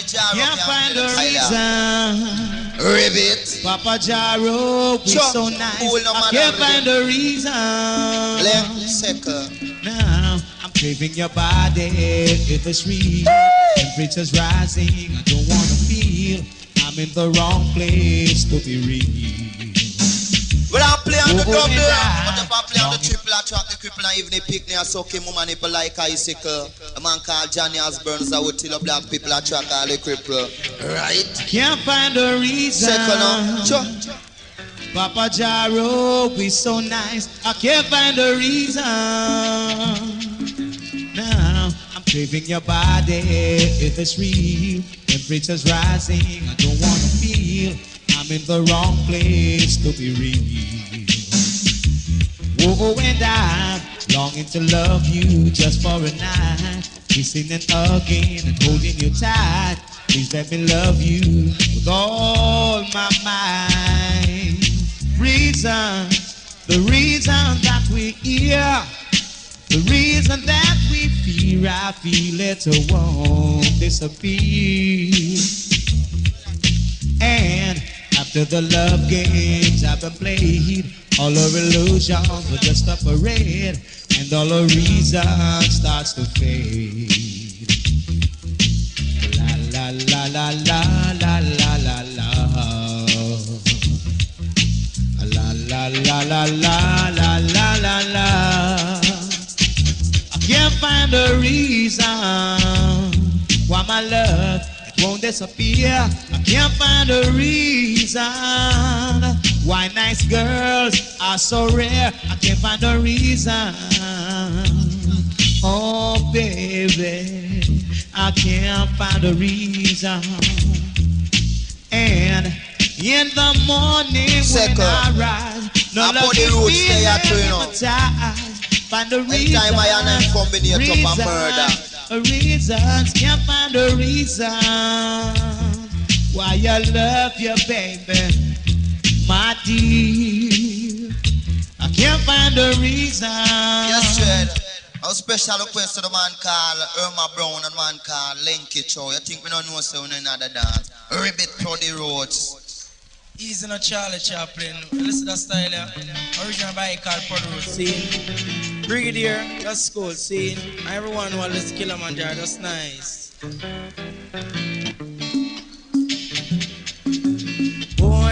On the jar Can't find a reason. Ribbit. Papa Jaro, we so nice. I can't find a reason. Left second. Now I'm craving your body. If it's real, temperature's rising. I don't wanna feel I'm in the wrong place to be real. Well, I play on the double, but if I play on the triple, I track the cripple and even the pick me, I suck him, woman, nipple like icicle. A man called Johnny Osborne, I would tell the black people, I track all the cripple. Right? Can't find a reason. Second, sure. Papa Jaro, we so nice. I can't find a reason. Now I'm craving your body. If it's real, temperature's rising. I don't wanna feel I'm in the wrong place to be real. Whoa, and I'm longing to love you just for a night. Kissing and hugging and holding you tight. Please let me love you with all my mind. Reason, the reason that we're here, the reason that we fear, I feel it won't disappear. And after the love games I've been played, all our illusions were just a parade, and all our reason starts to fade. La la la la la la la la la. La la la la la la la la. la. I can't find a reason why my love won't disappear. I can't find a reason Why nice girls are so rare? I can't find a reason. Oh, baby, I can't find a reason. And in the morning Second. when I rise, no I love the is roots there, you hypnotized. Find a reason. Anytime I and I combine it up a murder. A reason, can't find a reason why I love you, baby, my dear. I can't find a reason. Yes, Fred. A special request to the man called Irma Brown and man called Lenky Chow. You think we don't know so in another dance? Ribbit through the roads. Easy no Charlie Chaplin. Listen to that style, yeah. Original by called Produce. See? Brigadier, that's cool. See? Everyone who to Killamanjaro, that's nice.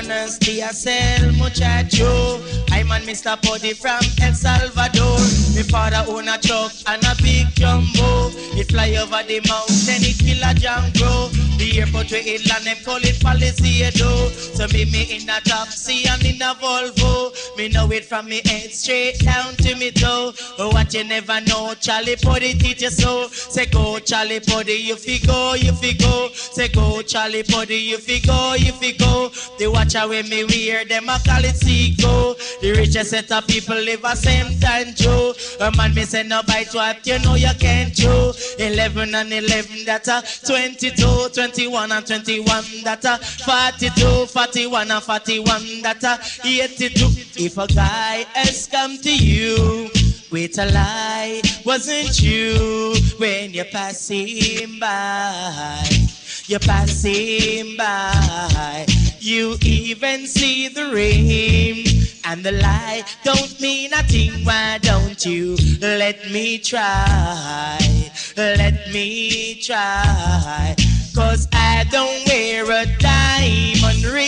Buenos dias, el muchacho. I'm on Mr. Poddy from El Salvador. My father own a truck and a big jumbo. It fly over the mountain, it kill a jungle. The airport where it land, them call it Palisado. So me me in a taxi and in a Volvo. Me know it from me head straight down to me toe. Oh, what you never know, Charlie Poddy teach you so. Say go, Charlie Poddy, you fi go, you fi go. Say go, Charlie Poddy, you fi go, you fi go. The watcher when me wear them a call it Seco. The richest set of people live a same time Joe. A man me say no bite what you know you can't do. 11 and 11 that a 22, 21 and 21 that a 42, 41 and 41 that a 82. If a guy has come to you with a lie, wasn't you when you're passing by? You're passing by. You even see the rain and the light don't mean nothing. Why don't you let me try? Let me try. Cause I don't wear a diamond ring.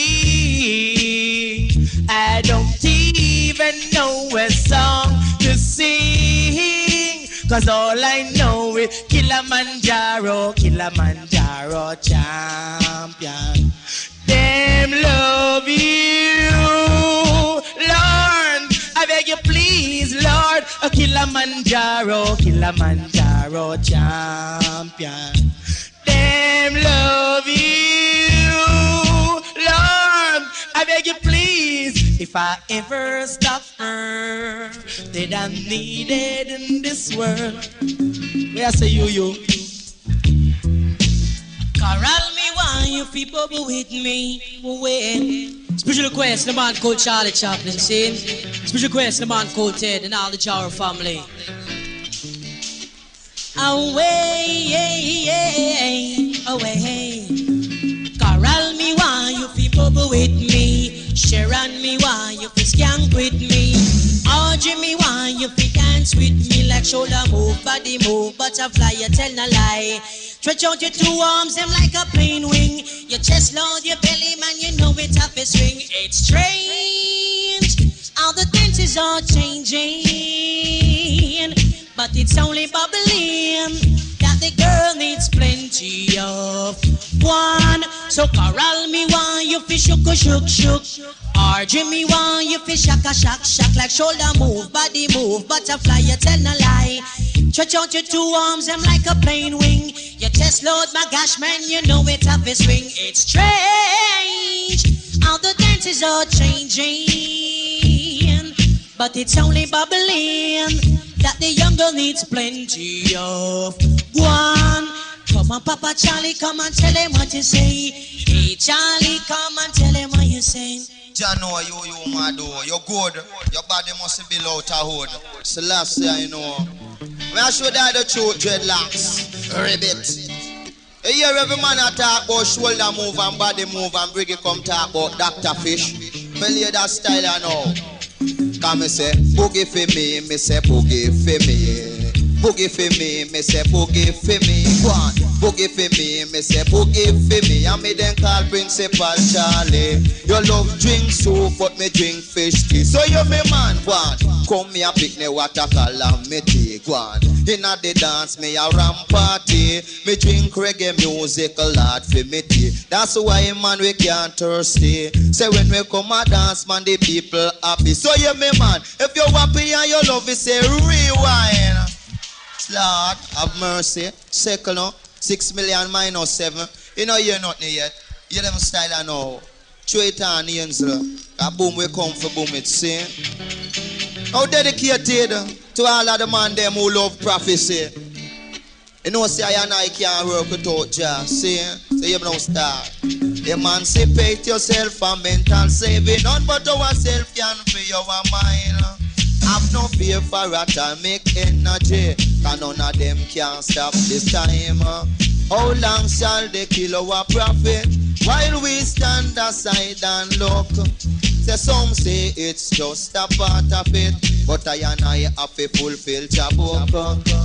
I don't even know a song to sing. Cause all I know is Killamanjaro, Killamanjaro champion. Them love you, Lord. I beg you, please, Lord. A Killamanjaro, Killamanjaro champion. Them love you. I beg you, please. If I ever stop her, then I'm needed in this world. Where I say you, you. Corral me why you fi bubble with me when Special request, the man called Charlie Chaplin, see? Special request, the man called Ted and all the Jaro family. Away, away. Corral me why you fi bubble with me. Sharon me why you fi skank with me. Audrey me why you fi dance with me like shoulder move, body move, butterfly you tell no lie. Stretch out your two arms, them like a plane wing. Your chest load, your belly, man, you know it have a swing. It's strange how the dances are changing, but it's only bubbling that the girl needs plenty of So corral me one, you fish shook shook shook. Or Jimmy one, you fish shaka shack shack like shoulder move, body move, butterfly, you tell no lie. Stretch out your two arms, them like a plane wing. Your chest load, my gosh, man, you know it have a swing. It's strange how the dances are changing, but it's only bubbling that the young girl needs plenty of one. Come on, Papa Charlie, come and tell him what you say. Hey, Charlie, come and tell him what you say. Jah know you, you, my do. You're good. Your body must be out a hood. Selassie, you know. When I show that the truth, dreadlocks. Ribbit. You hear every man a talk about shoulder move and body move and bring it come talk about Dr. Fish. Lay that style I know. Come me say, boogie for me, me say boogie for me. Boogie for me, me say boogie for me. Go on, boogie for me, me say boogie for me. And me then call Principal Charlie. You love drink soup, but me drink fish tea. So you me man, go on, Come me a pick me water calamity. Go on. Inna the dance, me a ram party. Me drink reggae music a lot for me tea. That's why man we can't thirsty. Say when we come a dance, man the people happy. So yeah, me man, if you happy and you love it, say rewind. Lord, have mercy. Second, no? Six million minus seven. You know you're nothing yet. You them style I know. It on the ends. A boom we come for boom it, see? How dedicated to all of the man them who love prophecy. You know, say I and I can't work without Jah. See? So you don't start. Emancipate yourself from mental saving. None but ourselves can free our mind. Have no fear for atomic energy. Cause none of them can stop this time. How long shall they kill our prophet? While we stand aside and look. Say some say it's just a part of it. But I and I have to fulfill your book.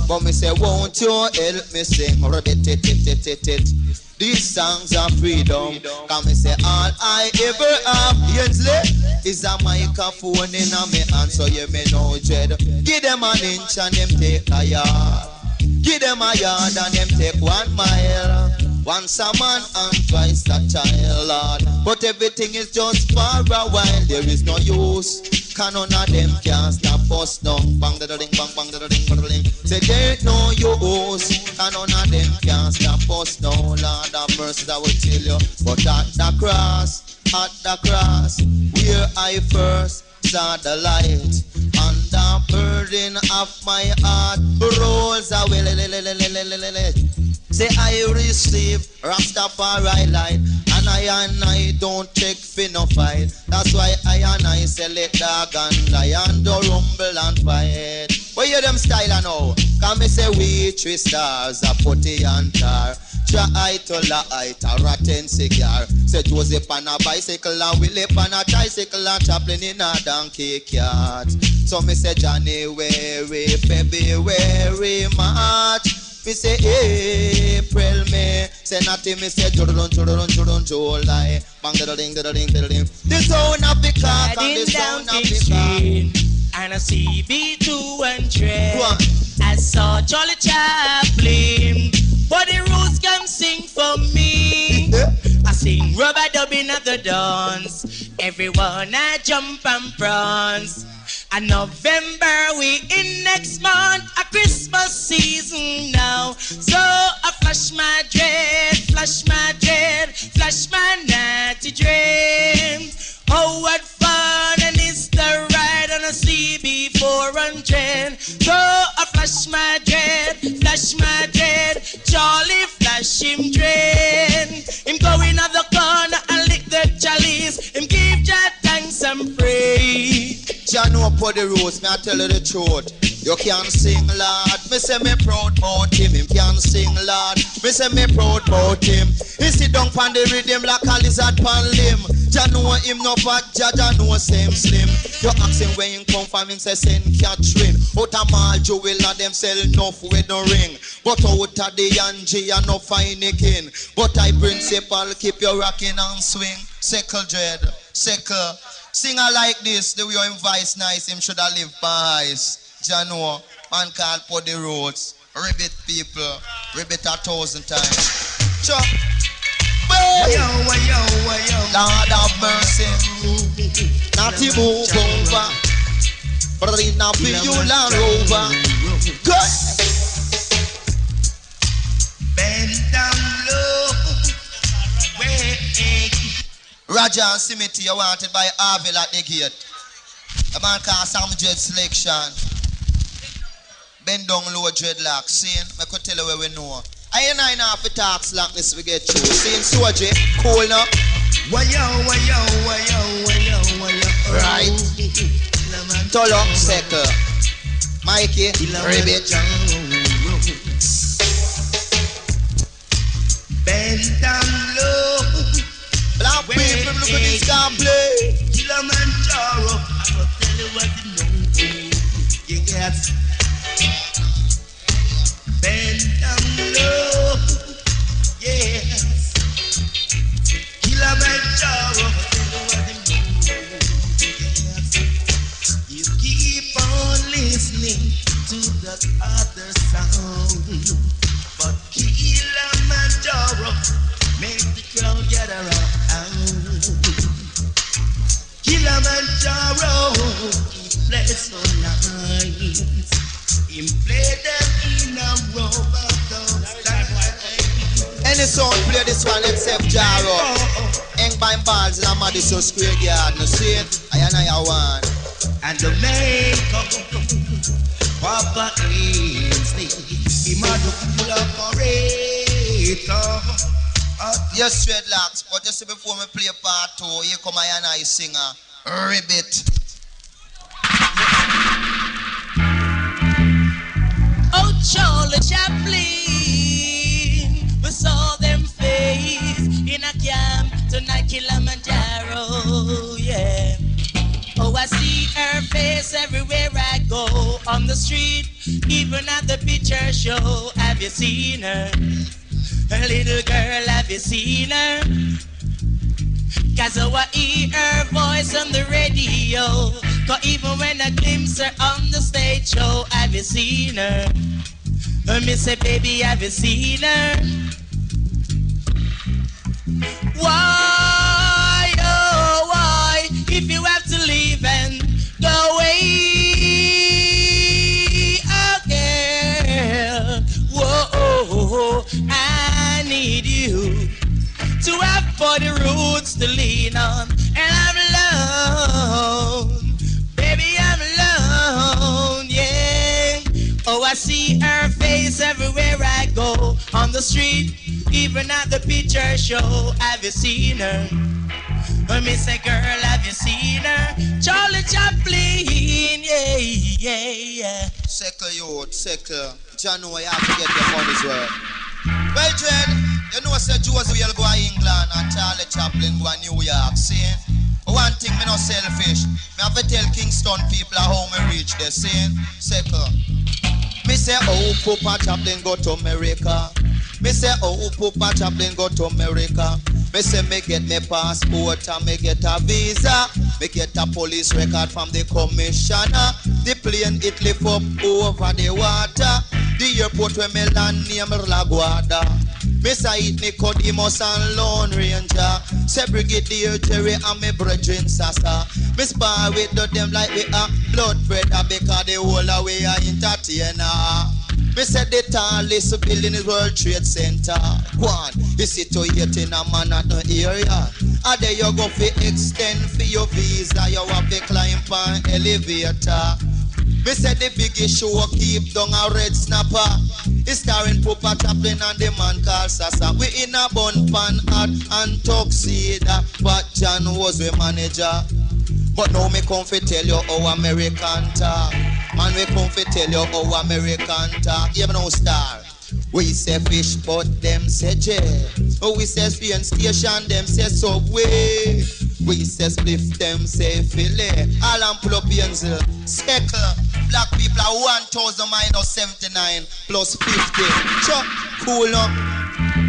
But me say, won't you help me sing? These songs are freedom. Come me say, all I ever have, Yensley, is a microphone in a me hand. So you may know dread. Give them an inch and them take a yard. Give them a yard and them take one mile. Once a man and twice a child. But everything is just for a while. There is no use. Can none of them can stop us now. Bang da ding, bang bang da da ding, da ding. Say there ain't no use. Can none of them can stop us now. Lord have mercy, I will tell you. But at the cross, at the cross, where I first saw the light. And the burden of my heart rolls ah, away. Say I receive Rastafari light And I and I don't take for fight. That's why I and I sell it dog and lion Do rumble and fight. But hear them style I know? Come me say we three stars A putty and tar Try to light a rotten cigar. Say Joseph on a bicycle and Willie on a tricycle And Chaplin in a donkey cart. So me say January, February, March me say April, May. Say nothing, me say Jordan, Jordan, Jordan, July. Bang, da ding, da ding, da ding. The sound of the clock and the sound of the clock. And I see B200. I saw Charlie Chaplin. But the rules can sing for me. I sing rubber dubbing at the dance. Everyone I jump and prance. And November we in next month, a Christmas season now. So I flash my dread, flash my dread, flash my natty dream. Oh, what fun and it's the ride on a CB 400. So I flash my dread, flash my dread, Charlie flash him dread. Him going at the corner and lick the chalice. Him give Jah thanks and praise. Jah know for the rules, me I tell you the truth. You can sing, Lord. Me say me proud about him. Him can sing, Lord. Me say me proud about him. He sit down on the rhythm like a lizard pan limb. Jah know him no fat, Jah Jah know same slim. You ask him where him come from, him say Saint Catherine. Out of mall jewel and them sell enough with no ring. But out of the Angie and no fine king. But I principal keep you rocking and swing. Sickle dread, sickle. Singer like this, the way him voice nice, him should have lived by eyes. Jano, man called for the roads. Ribbit people, ribbit a thousand times. Sure. Lord have mercy. Natty move over. Brother, now be you land over. Good. Bend down low. Wait. Roger and Simity, you wanted by Arville at the gate. A man called Sam Jet Selection. Bend down low dreadlock. Seeing, I could tell you where we know. I ain't nine half the talk slackness we get through. Seeing Soji, cool now. Wayo, wayo, wayo, wayo, wayo. Oh. Right. Tolo, Secker. Mikey, Ribbit. Bend down low. Black people, look at this guy play. Killamanjaro, I will tell you what you know. You get Killamanjaro, I will tell you what you know. Yes. You keep on that other sound. But Killamanjaro make the crowd gather around. Killamanjaro, he play so nice. He play them in a rubber dub style. Any song play this one except Jaro. Hang by balls in a Madison Square Garden. See it? I and I want. And the makeup, Papa Ainsley, he mad full of operator. Uh, yes, dreadlocks. But just before me play part two, here come I and I singer. Ribbit. Charlie Chaplin, we saw them face in a camp tonight, Killamanjaro, yeah. Oh, I see her face everywhere I go on the street, even at the picture show. Have you seen her? Her little girl, have you seen her? Cause oh, I hear her voice on the radio. Cause even when I glimpse her on the stage show, have you seen her? And me say, baby, have you seen her? Why, oh, why, if you have to leave and go away, oh, whoa, I need you to have for the roots to lean on, and I'm alone, baby, I'm alone, I see her face everywhere I go on the street, even at the picture show. Have you seen her? Oh, when me say, girl, have you seen her? Charlie Chaplin, yeah, yeah, yeah. Second youth, second. Know you have to get your money's worth. Well, Dread, you know, say Josie will go to England and Charlie Chaplin go to New York. See? One thing, me not selfish. Me have to tell Kingston people how me reach there. See? Second. Me say, oh, Papa Chaplin go to America. Me say, oh, Papa Chaplin go to America. Me say, me get me passport and me get a visa. Me get a police record from the commissioner. The plane it lift up over the water. The airport where me land near Laguardia. Me say it Nicodemus and Lone Ranger. Say Brigadier Jerry and me brethren Sasa. Me spar with them like we are blood brother because the whole away are entertainer. Me said the tallest building is World Trade Center. One, you situated in a man at the area. And there you go for extend for your visa. You have to climb on elevator. Me said the biggest show keep down a red snapper. It's starring Papa Chaplin and the man called Sasa. We in a bun pan hat and tuxedo. But John was the manager. But now me come fi tell you how American talk. Man, we come fi tell you how American talk. You know, star. We say fish, but them say jet. Oh, we say train station, them say subway. We say spliff, them say fillet. All and pull up Yenzel. Second, black people are 1,000 minus 79 plus 50. Chuck, cool up.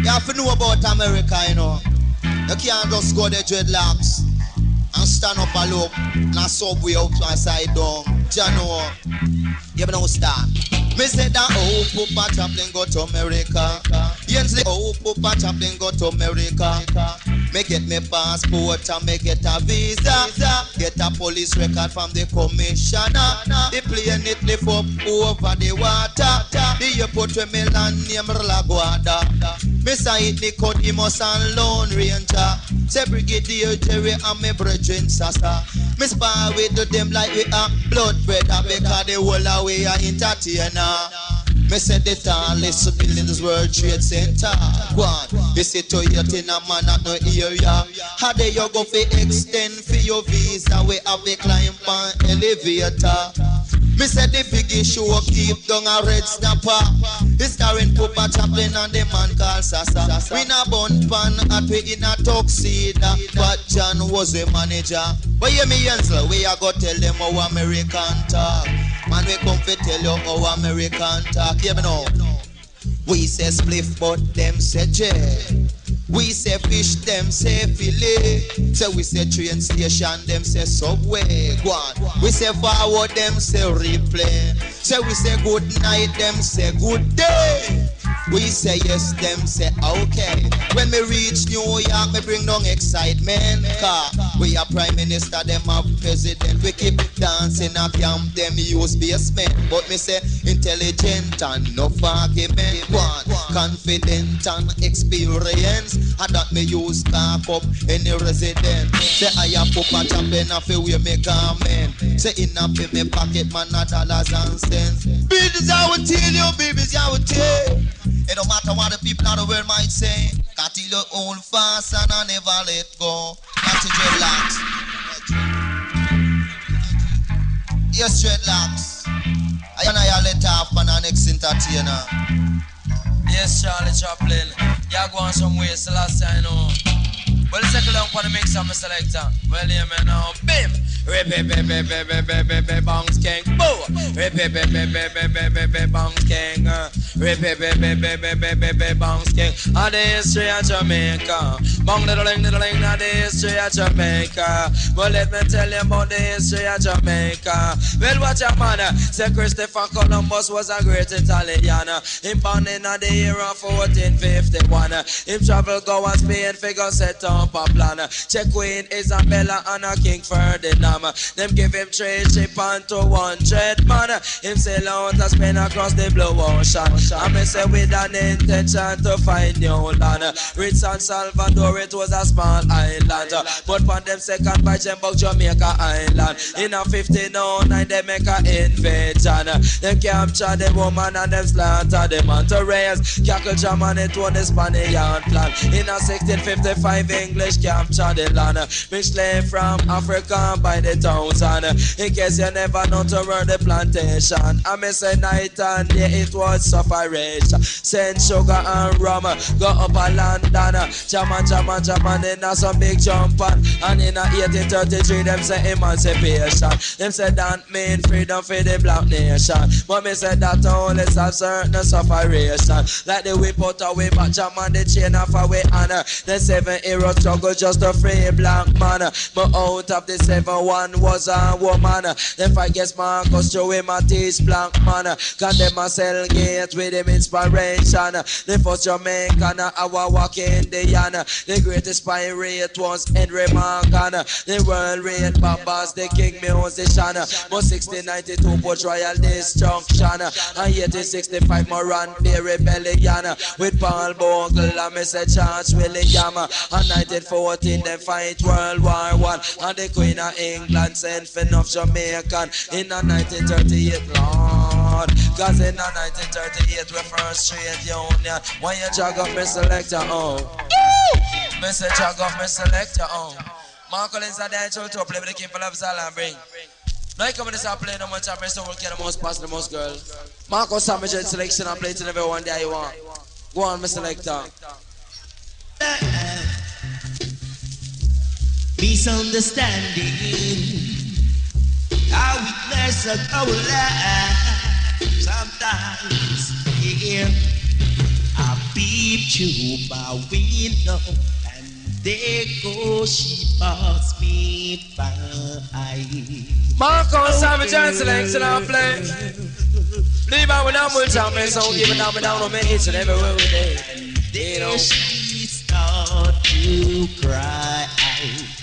You have to know about America, you know. You can't just go there dreadlocks and stand up a look and a subway up to a side down. Jano, you know start. Me say that oh Papa Chaplin go to America. Yensley oh Papa Chaplin go to America. Me get me passport and me get a visa. Get a police record from the commissioner. The plane it lift up over the water. The airport where me land near Laguardia. Me say it Nicodemus and Lone Ranger. Say Brigadier Jerry and me brethren Sasa. Me spar with them like we are blood brother because the whole away are entertainer. Me say the tallest building is World Trade Center. One, you see Toyota in a man at no area. How they you go for extend for your visa? We have a climb on elevator. Me say the biggest show keep down a red snapper. It's starring Papa Chaplin and the man called Sasa. We na bun pan at we in a tuxedo, but John was the manager. But hear me, Yenzel, we a go tell them how American talk. Man, we come fi tell you how American talk. Hear me now. We say spliff, but them say jet. We say fish, them say filet. Say we say train station, them say subway. Go on. We say forward, them say replay. Say we say good night, them say good day. We say yes, them say okay. When me reach New York, me bring down excitement. Car we are prime minister, them have president. We keep dancing a camp, them use basement. But me say intelligent and no argument. One confident and experience. And that me use cock up any resident. Say I have put my chop in a fi wear me garment. Say in a me pocket man a dollars and cents. Babies I will tell you, babies I will tell. It don't matter what the people of the world might say. Got to hold fast and I never let go. Got to dreadlocks. Yes, dreadlocks. locks. I and I let off on an ex entertainer. Yes, Charlie Chaplin. You're going somewhere, Celestia, you know. Well, settle down for the mix of my selector. Well, yeah, man, now, bim! Rip, rip, rip, rip, rip, rip, rip, rip, rip, bounce king, boo! Rip, rip, rip, rip, rip, rip, rip, rip, rip, bounce king, uh. Rip, rip, rip, rip, rip, rip, rip, rip, rip, bounce king. Of the history of Jamaica. Bong little ling, little ling, of the history of Jamaica. Well, let me tell you about the history of Jamaica. Well, watch your uh, say Christopher Columbus was a great Italian. uh. Him born in uh, the year of 1451. uh. Him travel go and Spain, figure set up a plan. Check Queen Isabella and a King Ferdinand. Them give him trade ship and one trade man. Him sail out and spin across the blue ocean. I me say with an intention to find new land. Rich San Salvador, it was a small island. But on them second by Jembo, Jamaica Island. In a 1509, they make a invasion. Them capture the woman and them slaughter the man to raise. Cackle German, it was the Spaniard plan. In a 1655, English capture the land. Mixed slave from Africa by the thousand. In case you never know to run the plantation. I may say night and day it was suffrage. Send sugar and rum, go up a London. German, German, German, in a some big jump on. And in a 1833, them say emancipation. Them say that mean freedom for the black nation. But me say that only serve certain sufferation. Like the whip out away, but German, the chain off away, and uh, the seven hero struggle just a free black man. But out of the seven, one was a woman. Them fight against Marcus, Joey, Matisse, black man. Can them a sell gate with him inspiration. The first Jamaican, our walking Indian. The greatest pirate was Henry Morgan. The world reign Babas, the king musician. But 1692 Port Royal Destruction. And 1865 Morant Bay Rebellion. With Paul Bogle and Mr. Charles William. And 1914 they fight World War One. And the Queen of England sent for enough Jamaican. In a 1938 Lord. Cause in a 1938 we first trade union. When you jog up me selector oh. Me say jog up me selector oh. Marco is a dance out to play with the for love and bring. Now you come in this and play no much and so we'll get the most pass the most girl. Marco Savage selection and play to everyone there you want. Go on, Mr. Selector. Misunderstanding. I witness a our life sometimes. Yeah, I peep through my window, and there goes she pass me by. Marco Savage and selection and play. Leave out with that much time, eh? so give it down, down on me each and everywhere we day. There she start to cry. Oh,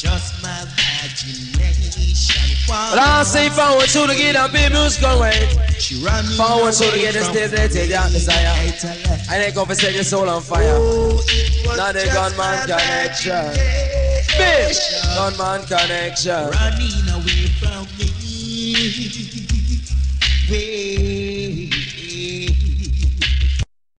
just my imagination. But I say forward to the get up in music going. Forward to the get this day, they take down desire. And they come for set your soul on fire. Oh, now the gunman connection. Bim! Gunman connection. Running away from me. Wait